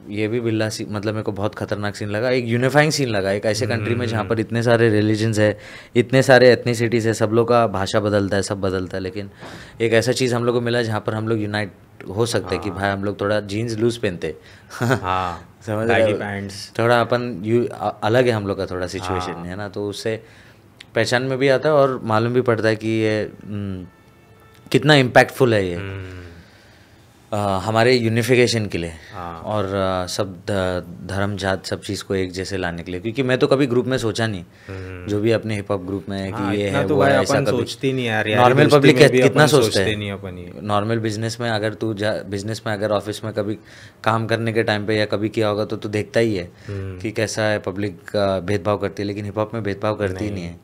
ये भी बिल्ला सी मतलब मेरे को बहुत खतरनाक सीन लगा। एक यूनिफाइंग सीन लगा एक ऐसे कंट्री में जहाँ पर इतने सारे रिलीजन्स है इतने सारे एथनिसिटीज़ है सब लोग का भाषा बदलता है सब बदलता है। लेकिन एक ऐसा चीज़ हम लोग को मिला जहाँ पर हम लोग यूनाइट हो सकते हैं कि भाई हम लोग थोड़ा जीन्स लूज पहनते। [laughs] हाँ समझ हो? pants. थोड़ा अपन यू अलग है हम लोग का थोड़ा सिचुएशन है। ना? तो उससे पहचान में भी आता है और मालूम भी पड़ता है कि ये हम्म, कितना इम्पैक्टफुल है ये। हम्म, हमारे यूनिफिकेशन के लिए। हाँ। और सब धर्म जात सब चीज़ को एक जैसे लाने के लिए। क्योंकि मैं तो कभी ग्रुप में सोचा नहीं। जो भी अपने हिप हॉप ग्रुप में है हाँ, कि ये है तो वो है ऐसा सोचते नहीं यार, नॉर्मल पब्लिक कितना सोचते हैं। नहीं अपन ये। नॉर्मल बिज़नेस में अगर तू बिज़नेस में अगर ऑफ़िस में कभी काम करने के टाइम पे या कभी किया होगा तो तू देखता ही है हम्म। कि कैसा है पब्लिक भेदभाव करती है। लेकिन हिप हॉप में भेदभाव करती ही नहीं है।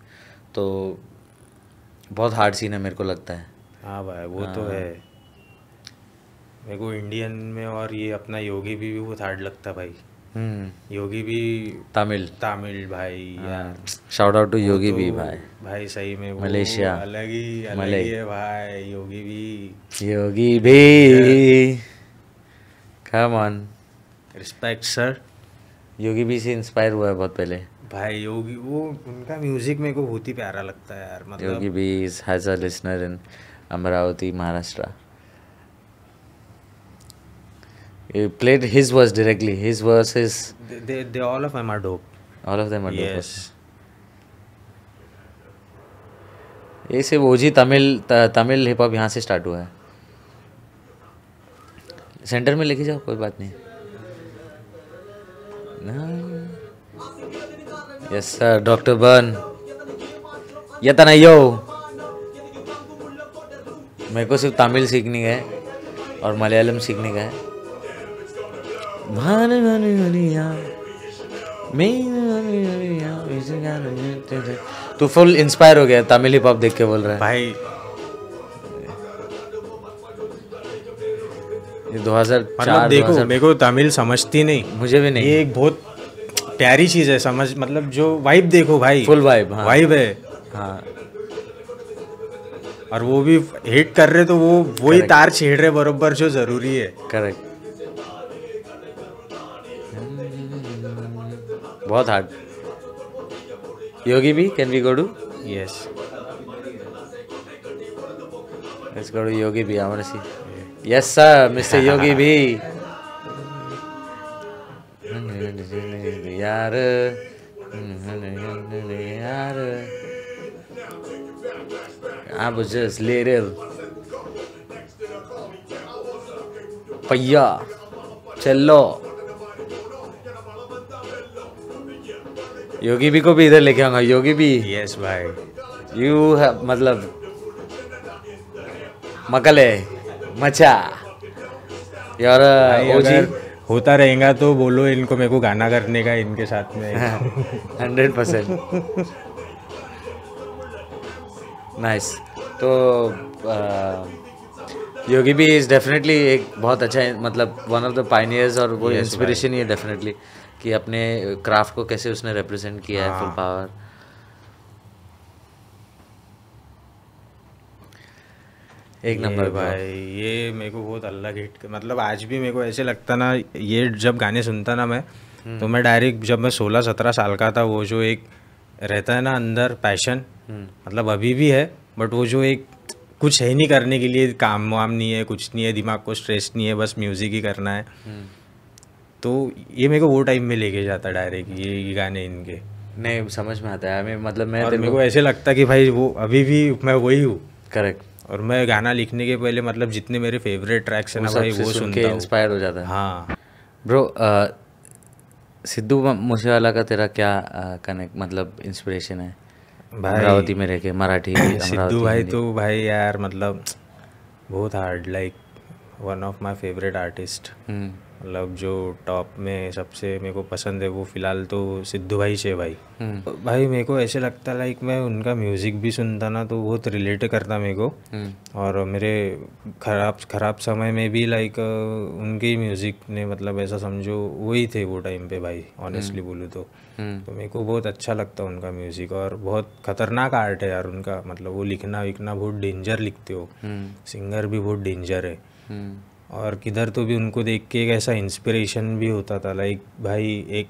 तो बहुत हार्ड सीन है मेरे को लगता है। हाँ भाई वो तो है। मेरे को इंडियन में और ये अपना योगी भी भी बहुत हार्ड लगता भाई। हम्म। योगी भी तमिल। तमिल भाई शाउट आउट टू योगी भी तो भाई। भाई सही में मलेशिया। अलग ही अलग ही है भाई Yogi B. Yogi B. Come on respect sir Yogi B से इंस्पायर हुआ है बहुत पहले। भाई योगी वो उनका म्यूज़िक मेरे को बहुत ही प्यारा लगता है यार मतलब Yogi B has a listener in Amravati Maharashtra. He played his verse directly. His verse is they, they, they all of them are dope all of them are yes. dope. yes ये सिर्फ़ ओजी तमिल त- Tamil hip hop यहाँ से start हुआ है centre में लेके जाओ कोई बात नहीं yes sir doctor burn yo मेरे को सिर्फ़ तमिल सीखने का है और मलयालम सीखने का है भान भान भानिया, तू फुल इंस्पायर हो गया तमिल हिप हॉप देख के बोल रहा है भाई ये 2004 मतलब देखो मेरे को तमिल समझती नहीं मुझे भी नहीं ये एक बहुत प्यारी चीज़ है समझ मतलब जो वाइब देखो भाई फुल वाइब हाँ वाइब है हाँ और वो भी हिट कर रहे तो वो वही तार छेड़ रहे बरोबर जो ज़रूरी है करेक्ट बहुत hard Yogi B can we go to yes let's go to Yogi B I want see yes sir mister Yogi B यार यार I was just little पയ്या चलो योगी भी को भी इधर लेके आऊँगा। योगी भी। यस भाई। यू है मतलब मकले मचा यार ओजी अगर होता रहेगा तो बोलो इनको मेरे को गाना करने का इनके साथ में। हंड्रेड परसेंट नाइस तो योगी भी इज़ डेफिनेटली एक बहुत अच्छा मतलब वन ऑफ़ द पाइनियर्स और वो इंस्पिरेशन ही है डेफिनेटली कि अपने क्राफ्ट को कैसे उसने रिप्रेजेंट किया है फुल पावर एक नंबर भाई ये मेरे को बहुत अलग हिट मतलब आज भी मेरे को ऐसे लगता ना ये जब गाने सुनता ना मैं हम्म। तो मैं डायरेक्ट जब मैं सोलह सत्रह साल का था वो जो एक रहता है ना अंदर पैशन हम्म। मतलब अभी भी है बट वो जो एक कुछ है नहीं करने के लिए काम वाम नहीं है कुछ नहीं है दिमाग को स्ट्रेस नहीं है बस म्यूज़िक ही करना है हम्म। तो ये मेरे को वो टाइम में लेके जाता डायरेक्ट ये ये गाने इनके। नहीं समझ में आता है। हमें मतलब मैं और मेरे को ऐसे लगता कि भाई वो अभी भी मैं वही हूँ। करेक्ट और मैं गाना लिखने के पहले मतलब जितने मेरे फेवरेट ट्रैक्स हैं ना भाई वो सुन के इंस्पायर हो। जाता है। हाँ। ब्रो सिद्धू मूसेवाला का तेरा क्या कनेक्ट मतलब इंस्पिरेशन है? भाई अमरावती में रह के मराठी [clears throat] सिद्धू भाई तो भाई यार मतलब बहुत hard like one of my favourite artist मतलब जो टॉप में सबसे मेरे को पसंद है वो फ़िलहाल तो सिद्धू भाई से भाई। हम्म। भाई मेरे को ऐसे लगता लाइक मैं उनका म्यूज़िक भी सुनता ना तो बहुत रिलेट करता मेरे को। हम्म। और मेरे खराब खराब समय में भी लाइक उनके म्यूज़िक ने मतलब ऐसा समझो वही थे वो टाइम पे भाई ऑनेस्टली बोलूँ तो। हम्म। तो मेरे को बहुत अच्छा लगता है उनका म्यूज़िक और बहुत खतरनाक आर्ट है यार उनका मतलब वो लिखना विखना बहुत डेंजर लिखते हो। हम्म। सिंगर भी बहुत डेंजर है। हम्म। और किधर तो भी उनको देख के एक ऐसा इंस्पिरेशन भी होता था लाइक भाई एक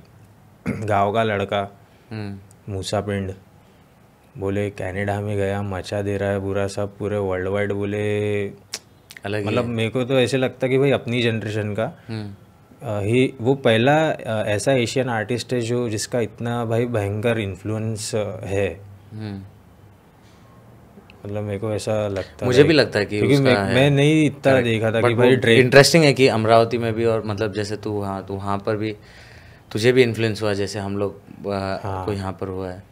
[clears throat] गाँव का लड़का हम्म। मूसा पिंड बोले कनाडा में गया मचा दे रहा है बुरा सब पूरे वर्ल्ड वाइड बोले अलग मतलब मेरे को तो ऐसे लगता कि भाई अपनी जनरेशन का हम्म। अ, ही वो पहला अ, ऐसा एशियन आर्टिस्ट है जो जिसका इतना भाई भयंकर इन्फ्लुएंस है। हम्म। मतलब मेरे को ऐसा लगता मुझे भी लगता है कि क्योंकि मैं, है। मैं नहीं इतना देखा था कि भाई ड्रेक इंटरेस्टिंग है कि अमरावती में भी और मतलब जैसे तू वहाँ तू वहाँ पर भी तुझे भी इन्फ्लुएंस हुआ जैसे हम लोग हाँ। को यहाँ पर हुआ है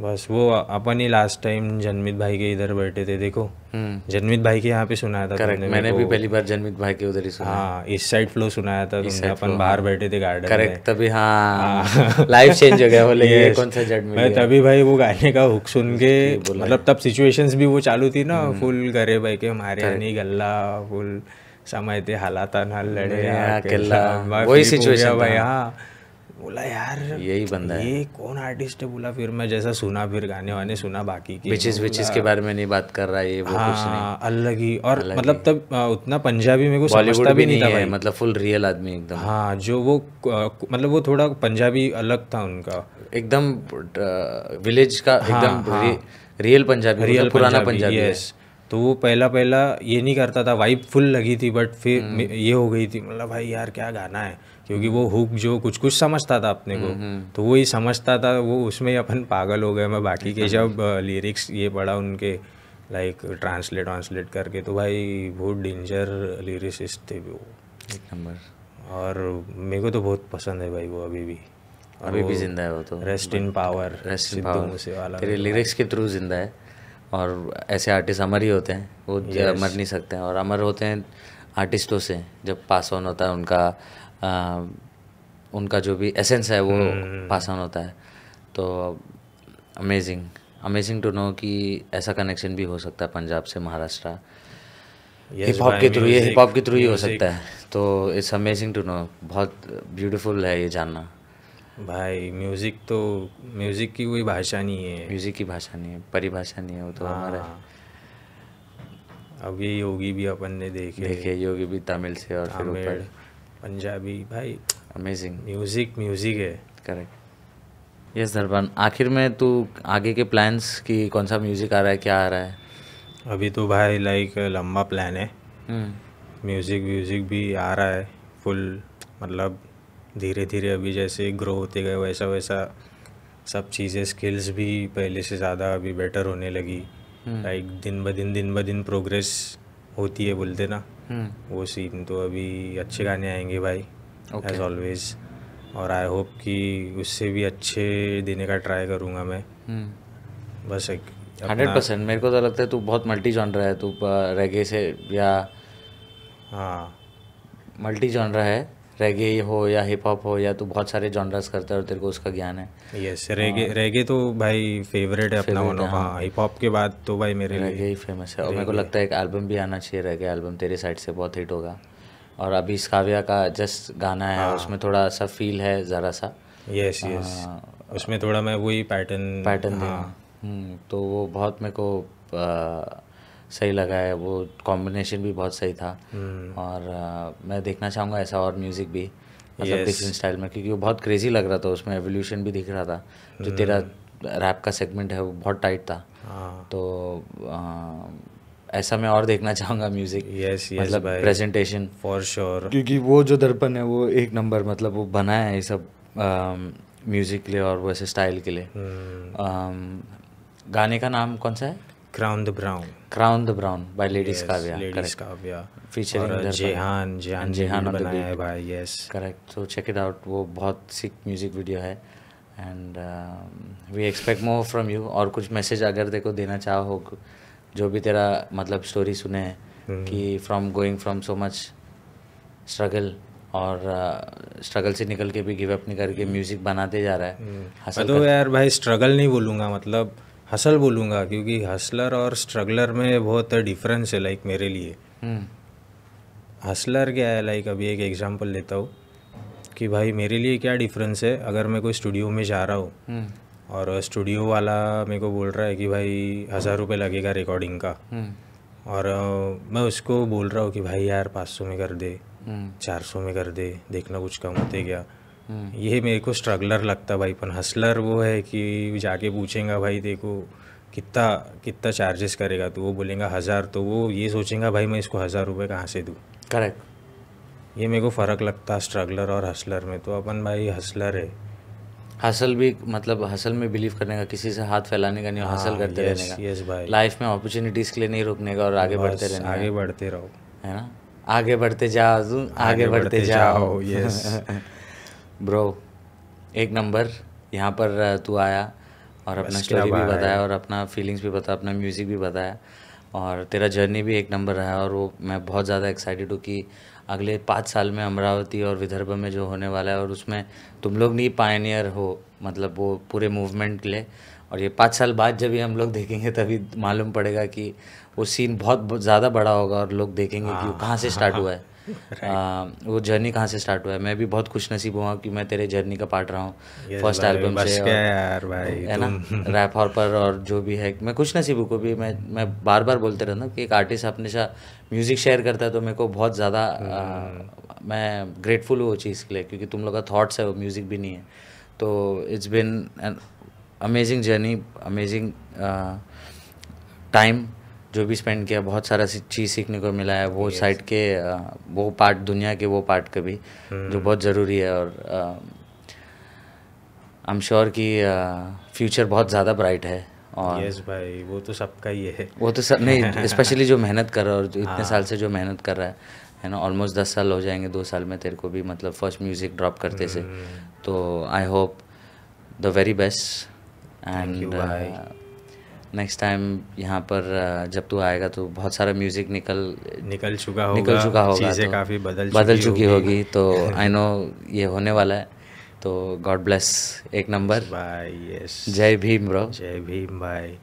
बस वो अपन ही लास्ट टाइम जनमित भाई के इधर बैठे थे देखो। जनमित भाई के यहाँ पे सुनाया था करेक्ट मैंने भी पहली बार जन्मित भाई के उधर ही सुना हाँ इस साइड फ्लो सुनाया था तुमने अपन बाहर बैठे थे गार्डन करेक्ट तभी हाँ लाइफ चेंज हो गया बोले ये कौन सा जड़ मिल मैं तभी भाई वो गाने का हुक सुन के मतलब तब सिचुएशंस भी वो चालू थी ना हम्म। फुल करे भाई के मारे नहीं गल्ला फुल समय ते हालाता लड़े। वही हो था। भाई हाँ। बोला यार यही बंदा है। ये कौन आर्टिस्ट है? बोला फिर मैं जैसा सुना फिर गाने वाने सुना बाकी के बिचेस बिचेस के बारे में नहीं बात कर रहा है ये वो हाँ, कुछ नहीं। हाँ अलग ही। और मतलब तब उतना पंजाबी मेरे को समझता भी भी नहीं नहीं था भाई। मतलब फुल रियल आदमी एकदम। हाँ जो वो मतलब वो थोड़ा पंजाबी अलग था उनका। एकदम विलेज का एकदम रियल पंजाबी रियल मतलब पुराना पंजाबी तो वो पहला पहला ये नहीं करता था वाइब फुल लगी थी बट फिर हम्म। ये हो गई थी। मतलब भाई यार क्या गाना है? क्योंकि वो हुक जो कुछ कुछ समझता था अपने को। हम्म, तो वो ही समझता था वो उसमें ही अपन पागल हो गए। मैं बाकी के जब [laughs] लिरिक्स ये पढ़ा उनके लाइक ट्रांसलेट ट्रांसलेट करके तो भाई बहुत डेंजर लिरिसिस्ट थे वो। एक नंबर। और मेरे को तो बहुत पसंद है भाई वो अभी भी। अभी भी ज़िंदा है वो तो। Rest in power rest in power तेरे लिरिक्स के थ्रू ज़िंदा है। और ऐसे आर्टिस्ट अमर ही होते हैं वो ज- मर नहीं सकते हैं। और अमर होते हैं आर्टिस्टों से जब पास ऑन होता है उनका उनका जो भी एसेंस है वो हम्म। पास ऑन होता है। तो अमेजिंग अमेजिंग टू नो कि ऐसा कनेक्शन भी हो सकता है पंजाब से महाराष्ट्र। हिप हॉप के थ्रू ये हिप हॉप के थ्रू ही हो सकता है। तो इट्स अमेजिंग टू नो बहुत ब्यूटीफुल है ये जानना। भाई म्यूज़िक तो म्यूज़िक की कोई भाषा नहीं है। म्यूज़िक की भाषा नहीं है परिभाषा नहीं है वो तो हमारा हाँ। अब ये योगी भी अपन ने देखे देखे योगी भी तमिल से और फिर ऊपर। पंजाबी भाई अमेजिंग म्यूज़िक म्यूज़िक है। करेक्ट यस दरबान आखिर में तू आगे के प्लान्स की कौन सा म्यूज़िक आ रहा है क्या आ रहा है? अभी तो भाई लाइक लंबा प्लान है। हम्म। म्यूज़िक व्यूज़िक भी आ रहा है फुल मतलब धीरे धीरे अभी जैसे ग्रो होते गए वैसा वैसा सब चीज़ें स्किल्स भी पहले से ज़्यादा अभी बेटर होने लगी। लाइक दिन ब दिन दिन ब दिन प्रोग्रेस होती है बोलते ना। हम्म। वो सीन तो अभी अच्छे गाने आएँगे भाई एज ऑलवेज और आई होप कि उससे भी अच्छे देने का ट्राई करूँगा मैं। हम्म। बस एक हंड्रेड परसेंट मेरे को तो लगता है तू बहुत मल्टी जॉन रहा है तू रेगे से या हाँ। मल्टी जॉन रहा है। रेगे हो या हिप हॉप हो या तो बहुत सारे जॉनरास करता है और तेरे को उसका ज्ञान है। यस रेगे रेगे तो भाई फेवरेट है अपना ऑफ़ हाँ। हिप हॉप के बाद तो भाई मेरे रेगे ही फ़ेमस है। और मेरे को लगता है एक एल्बम भी आना चाहिए रेगे एल्बम तेरे साइड से बहुत हिट होगा। और अभी स्काविया का जस्ट गाना है उसमें थोड़ा सा फील है ज़रा सा। यस यस उसमें थोड़ा मैं वही पैटर्न पैटर्न हम्म, तो वो बहुत मेरे को सही लगा है वो कॉम्बिनेशन भी बहुत सही था। और आ, मैं देखना चाहूँगा ऐसा और म्यूज़िक भी मतलब डिफरेंट स्टाइल में क्योंकि वो बहुत क्रेजी लग रहा था उसमें एवोल्यूशन भी दिख रहा था। जो तेरा रैप का सेगमेंट है वो बहुत टाइट था। हाँ। तो आ, ऐसा मैं और देखना चाहूँगा म्यूज़िक यस यस मतलब प्रेजेंटेशन फॉर श्योर क्योंकि वो जो दर्पण है वो एक नंबर मतलब वो बनाया है ये सब म्यूज़िक के लिए और वैसे स्टाइल के लिए। हम्म, अम, गाने का नाम कौन सा है? Crown the brown crown the brown by ladies Kavya ladies Kavya Dharpan. Jehan Jehan ने Jehan beat on the बनाया है भाई yes correct so check it out वो बहुत सिक म्यूज़िक वीडियो है. And we expect more from you और कुछ message अगर देखो देना चाहो जो भी तेरा मतलब स्टोरी सुने हैं हम्म। कि from going from so much struggle और स्ट्रगल से निकल के भी गिव अप नहीं करके म्यूज़िक बनाते जा रहा है हासिल तो यार भाई स्ट्रगल नहीं बोलूँगा मतलब हसल बोलूँगा क्योंकि हसलर और स्ट्रगलर में बहुत डिफरेंस है लाइक मेरे लिए। हम्म, हसलर क्या है लाइक अभी एक एग्जांपल लेता हूँ कि भाई मेरे लिए क्या डिफरेंस है अगर मैं कोई स्टूडियो में जा रहा हूँ हम्म, और स्टूडियो वाला मेरे को बोल रहा है कि भाई हज़ार रुपये लगेगा रिकॉर्डिंग का हम्म, और मैं उसको बोल रहा हूँ कि भाई यार पाँच सौ में कर दे चार सौ में कर दे देखना कुछ कम होते क्या। ये मेरे को स्ट्रगलर लगता भाई पर हसलर वो है कि जाके पूछेगा भाई देखो कितना कितना चार्जेस करेगा? तो वो बोलेगा हज़ार। तो वो ये सोचेगा भाई मैं इसको हज़ार रुपये कहाँ से दूँ? करेक्ट ये मेरे को फ़र्क लगता स्ट्रगलर और हसलर में। तो अपन भाई हसलर है। हसल भी मतलब हसल में बिलीव करने का किसी से हाथ फैलाने का नहीं हसल करते यस रहने का। यस भाई। लाइफ में अपॉर्चुनिटीज़ के लिए नहीं रुकने का और आगे बढ़ते रहने आगे बढ़ते रहो। है ना? आगे बढ़ते जाओ तू आगे बढ़ते जाओ। यस [laughs] ब्रो एक नंबर यहाँ पर तू आया और अपना स्टोरी भी बताया और अपना फीलिंग्स भी बताया अपना म्यूज़िक भी बताया और तेरा जर्नी भी एक नंबर रहा और वो मैं बहुत ज़्यादा एक्साइटेड हूँ कि अगले पाँच साल में अमरावती और विदर्भ में जो होने वाला है और उसमें तुम लोग नहीं पायनियर हो मतलब वो पूरे मूवमेंट के लिए। और ये पाँच साल बाद जब ये हम लोग देखेंगे तभी मालूम पड़ेगा कि वो सीन बहुत ज़्यादा बड़ा होगा और लोग देखेंगे कि वो कहाँ से स्टार्ट हुआ है। आ, वो जर्नी कहाँ से स्टार्ट हुआ है? मैं भी बहुत खुश नसीब हुआ कि मैं तेरे जर्नी का पार्ट रहा हूँ फ़र्स्ट एल्बम से और- यार भाई है ना? रैप हॉपर [laughs] और जो भी है मैं खुश नसीब हूँ को भी मैं मैं बार बार बोलते रहता हूँ कि एक आर्टिस्ट अपने साथ म्यूज़िक शेयर करता है तो मेरे को बहुत ज़्यादा मैं ग्रेटफुल हूँ वो चीज़ के लिए क्योंकि तुम लोग का थाट्स है वो म्यूज़िक भी नहीं है। तो it's been an amazing journey amazing time जो भी स्पेंड किया बहुत सारा चीज़ सीखने को मिला है वो साइड के वो पार्ट दुनिया के वो पार्ट कभी जो बहुत ज़रूरी है और आई एम श्योर कि फ्यूचर बहुत ज़्यादा ब्राइट है और यस भाई वो तो सबका ही है। वो तो सब नहीं [laughs] स्पेशली जो मेहनत कर रहा है और इतने साल से जो मेहनत कर रहा है है ना ऑलमोस्ट दस साल हो जाएँगे दो साल में तेरे को भी मतलब फ़र्स्ट म्यूज़िक ड्रॉप करते से। तो I hope the very best and next time यहाँ पर जब तू आएगा तो बहुत सारा म्यूज़िक निकल निकल चुका होगा निकल चुका होगा चीज़ें तो काफ़ी बदल बदल चुकी होगी। तो [laughs] आई नो ये होने वाला है तो गॉड ब्लेस एक नंबर भाई यस जय भीम ब्रो जय भीम भाई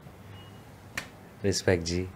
रिस्पेक्ट जी।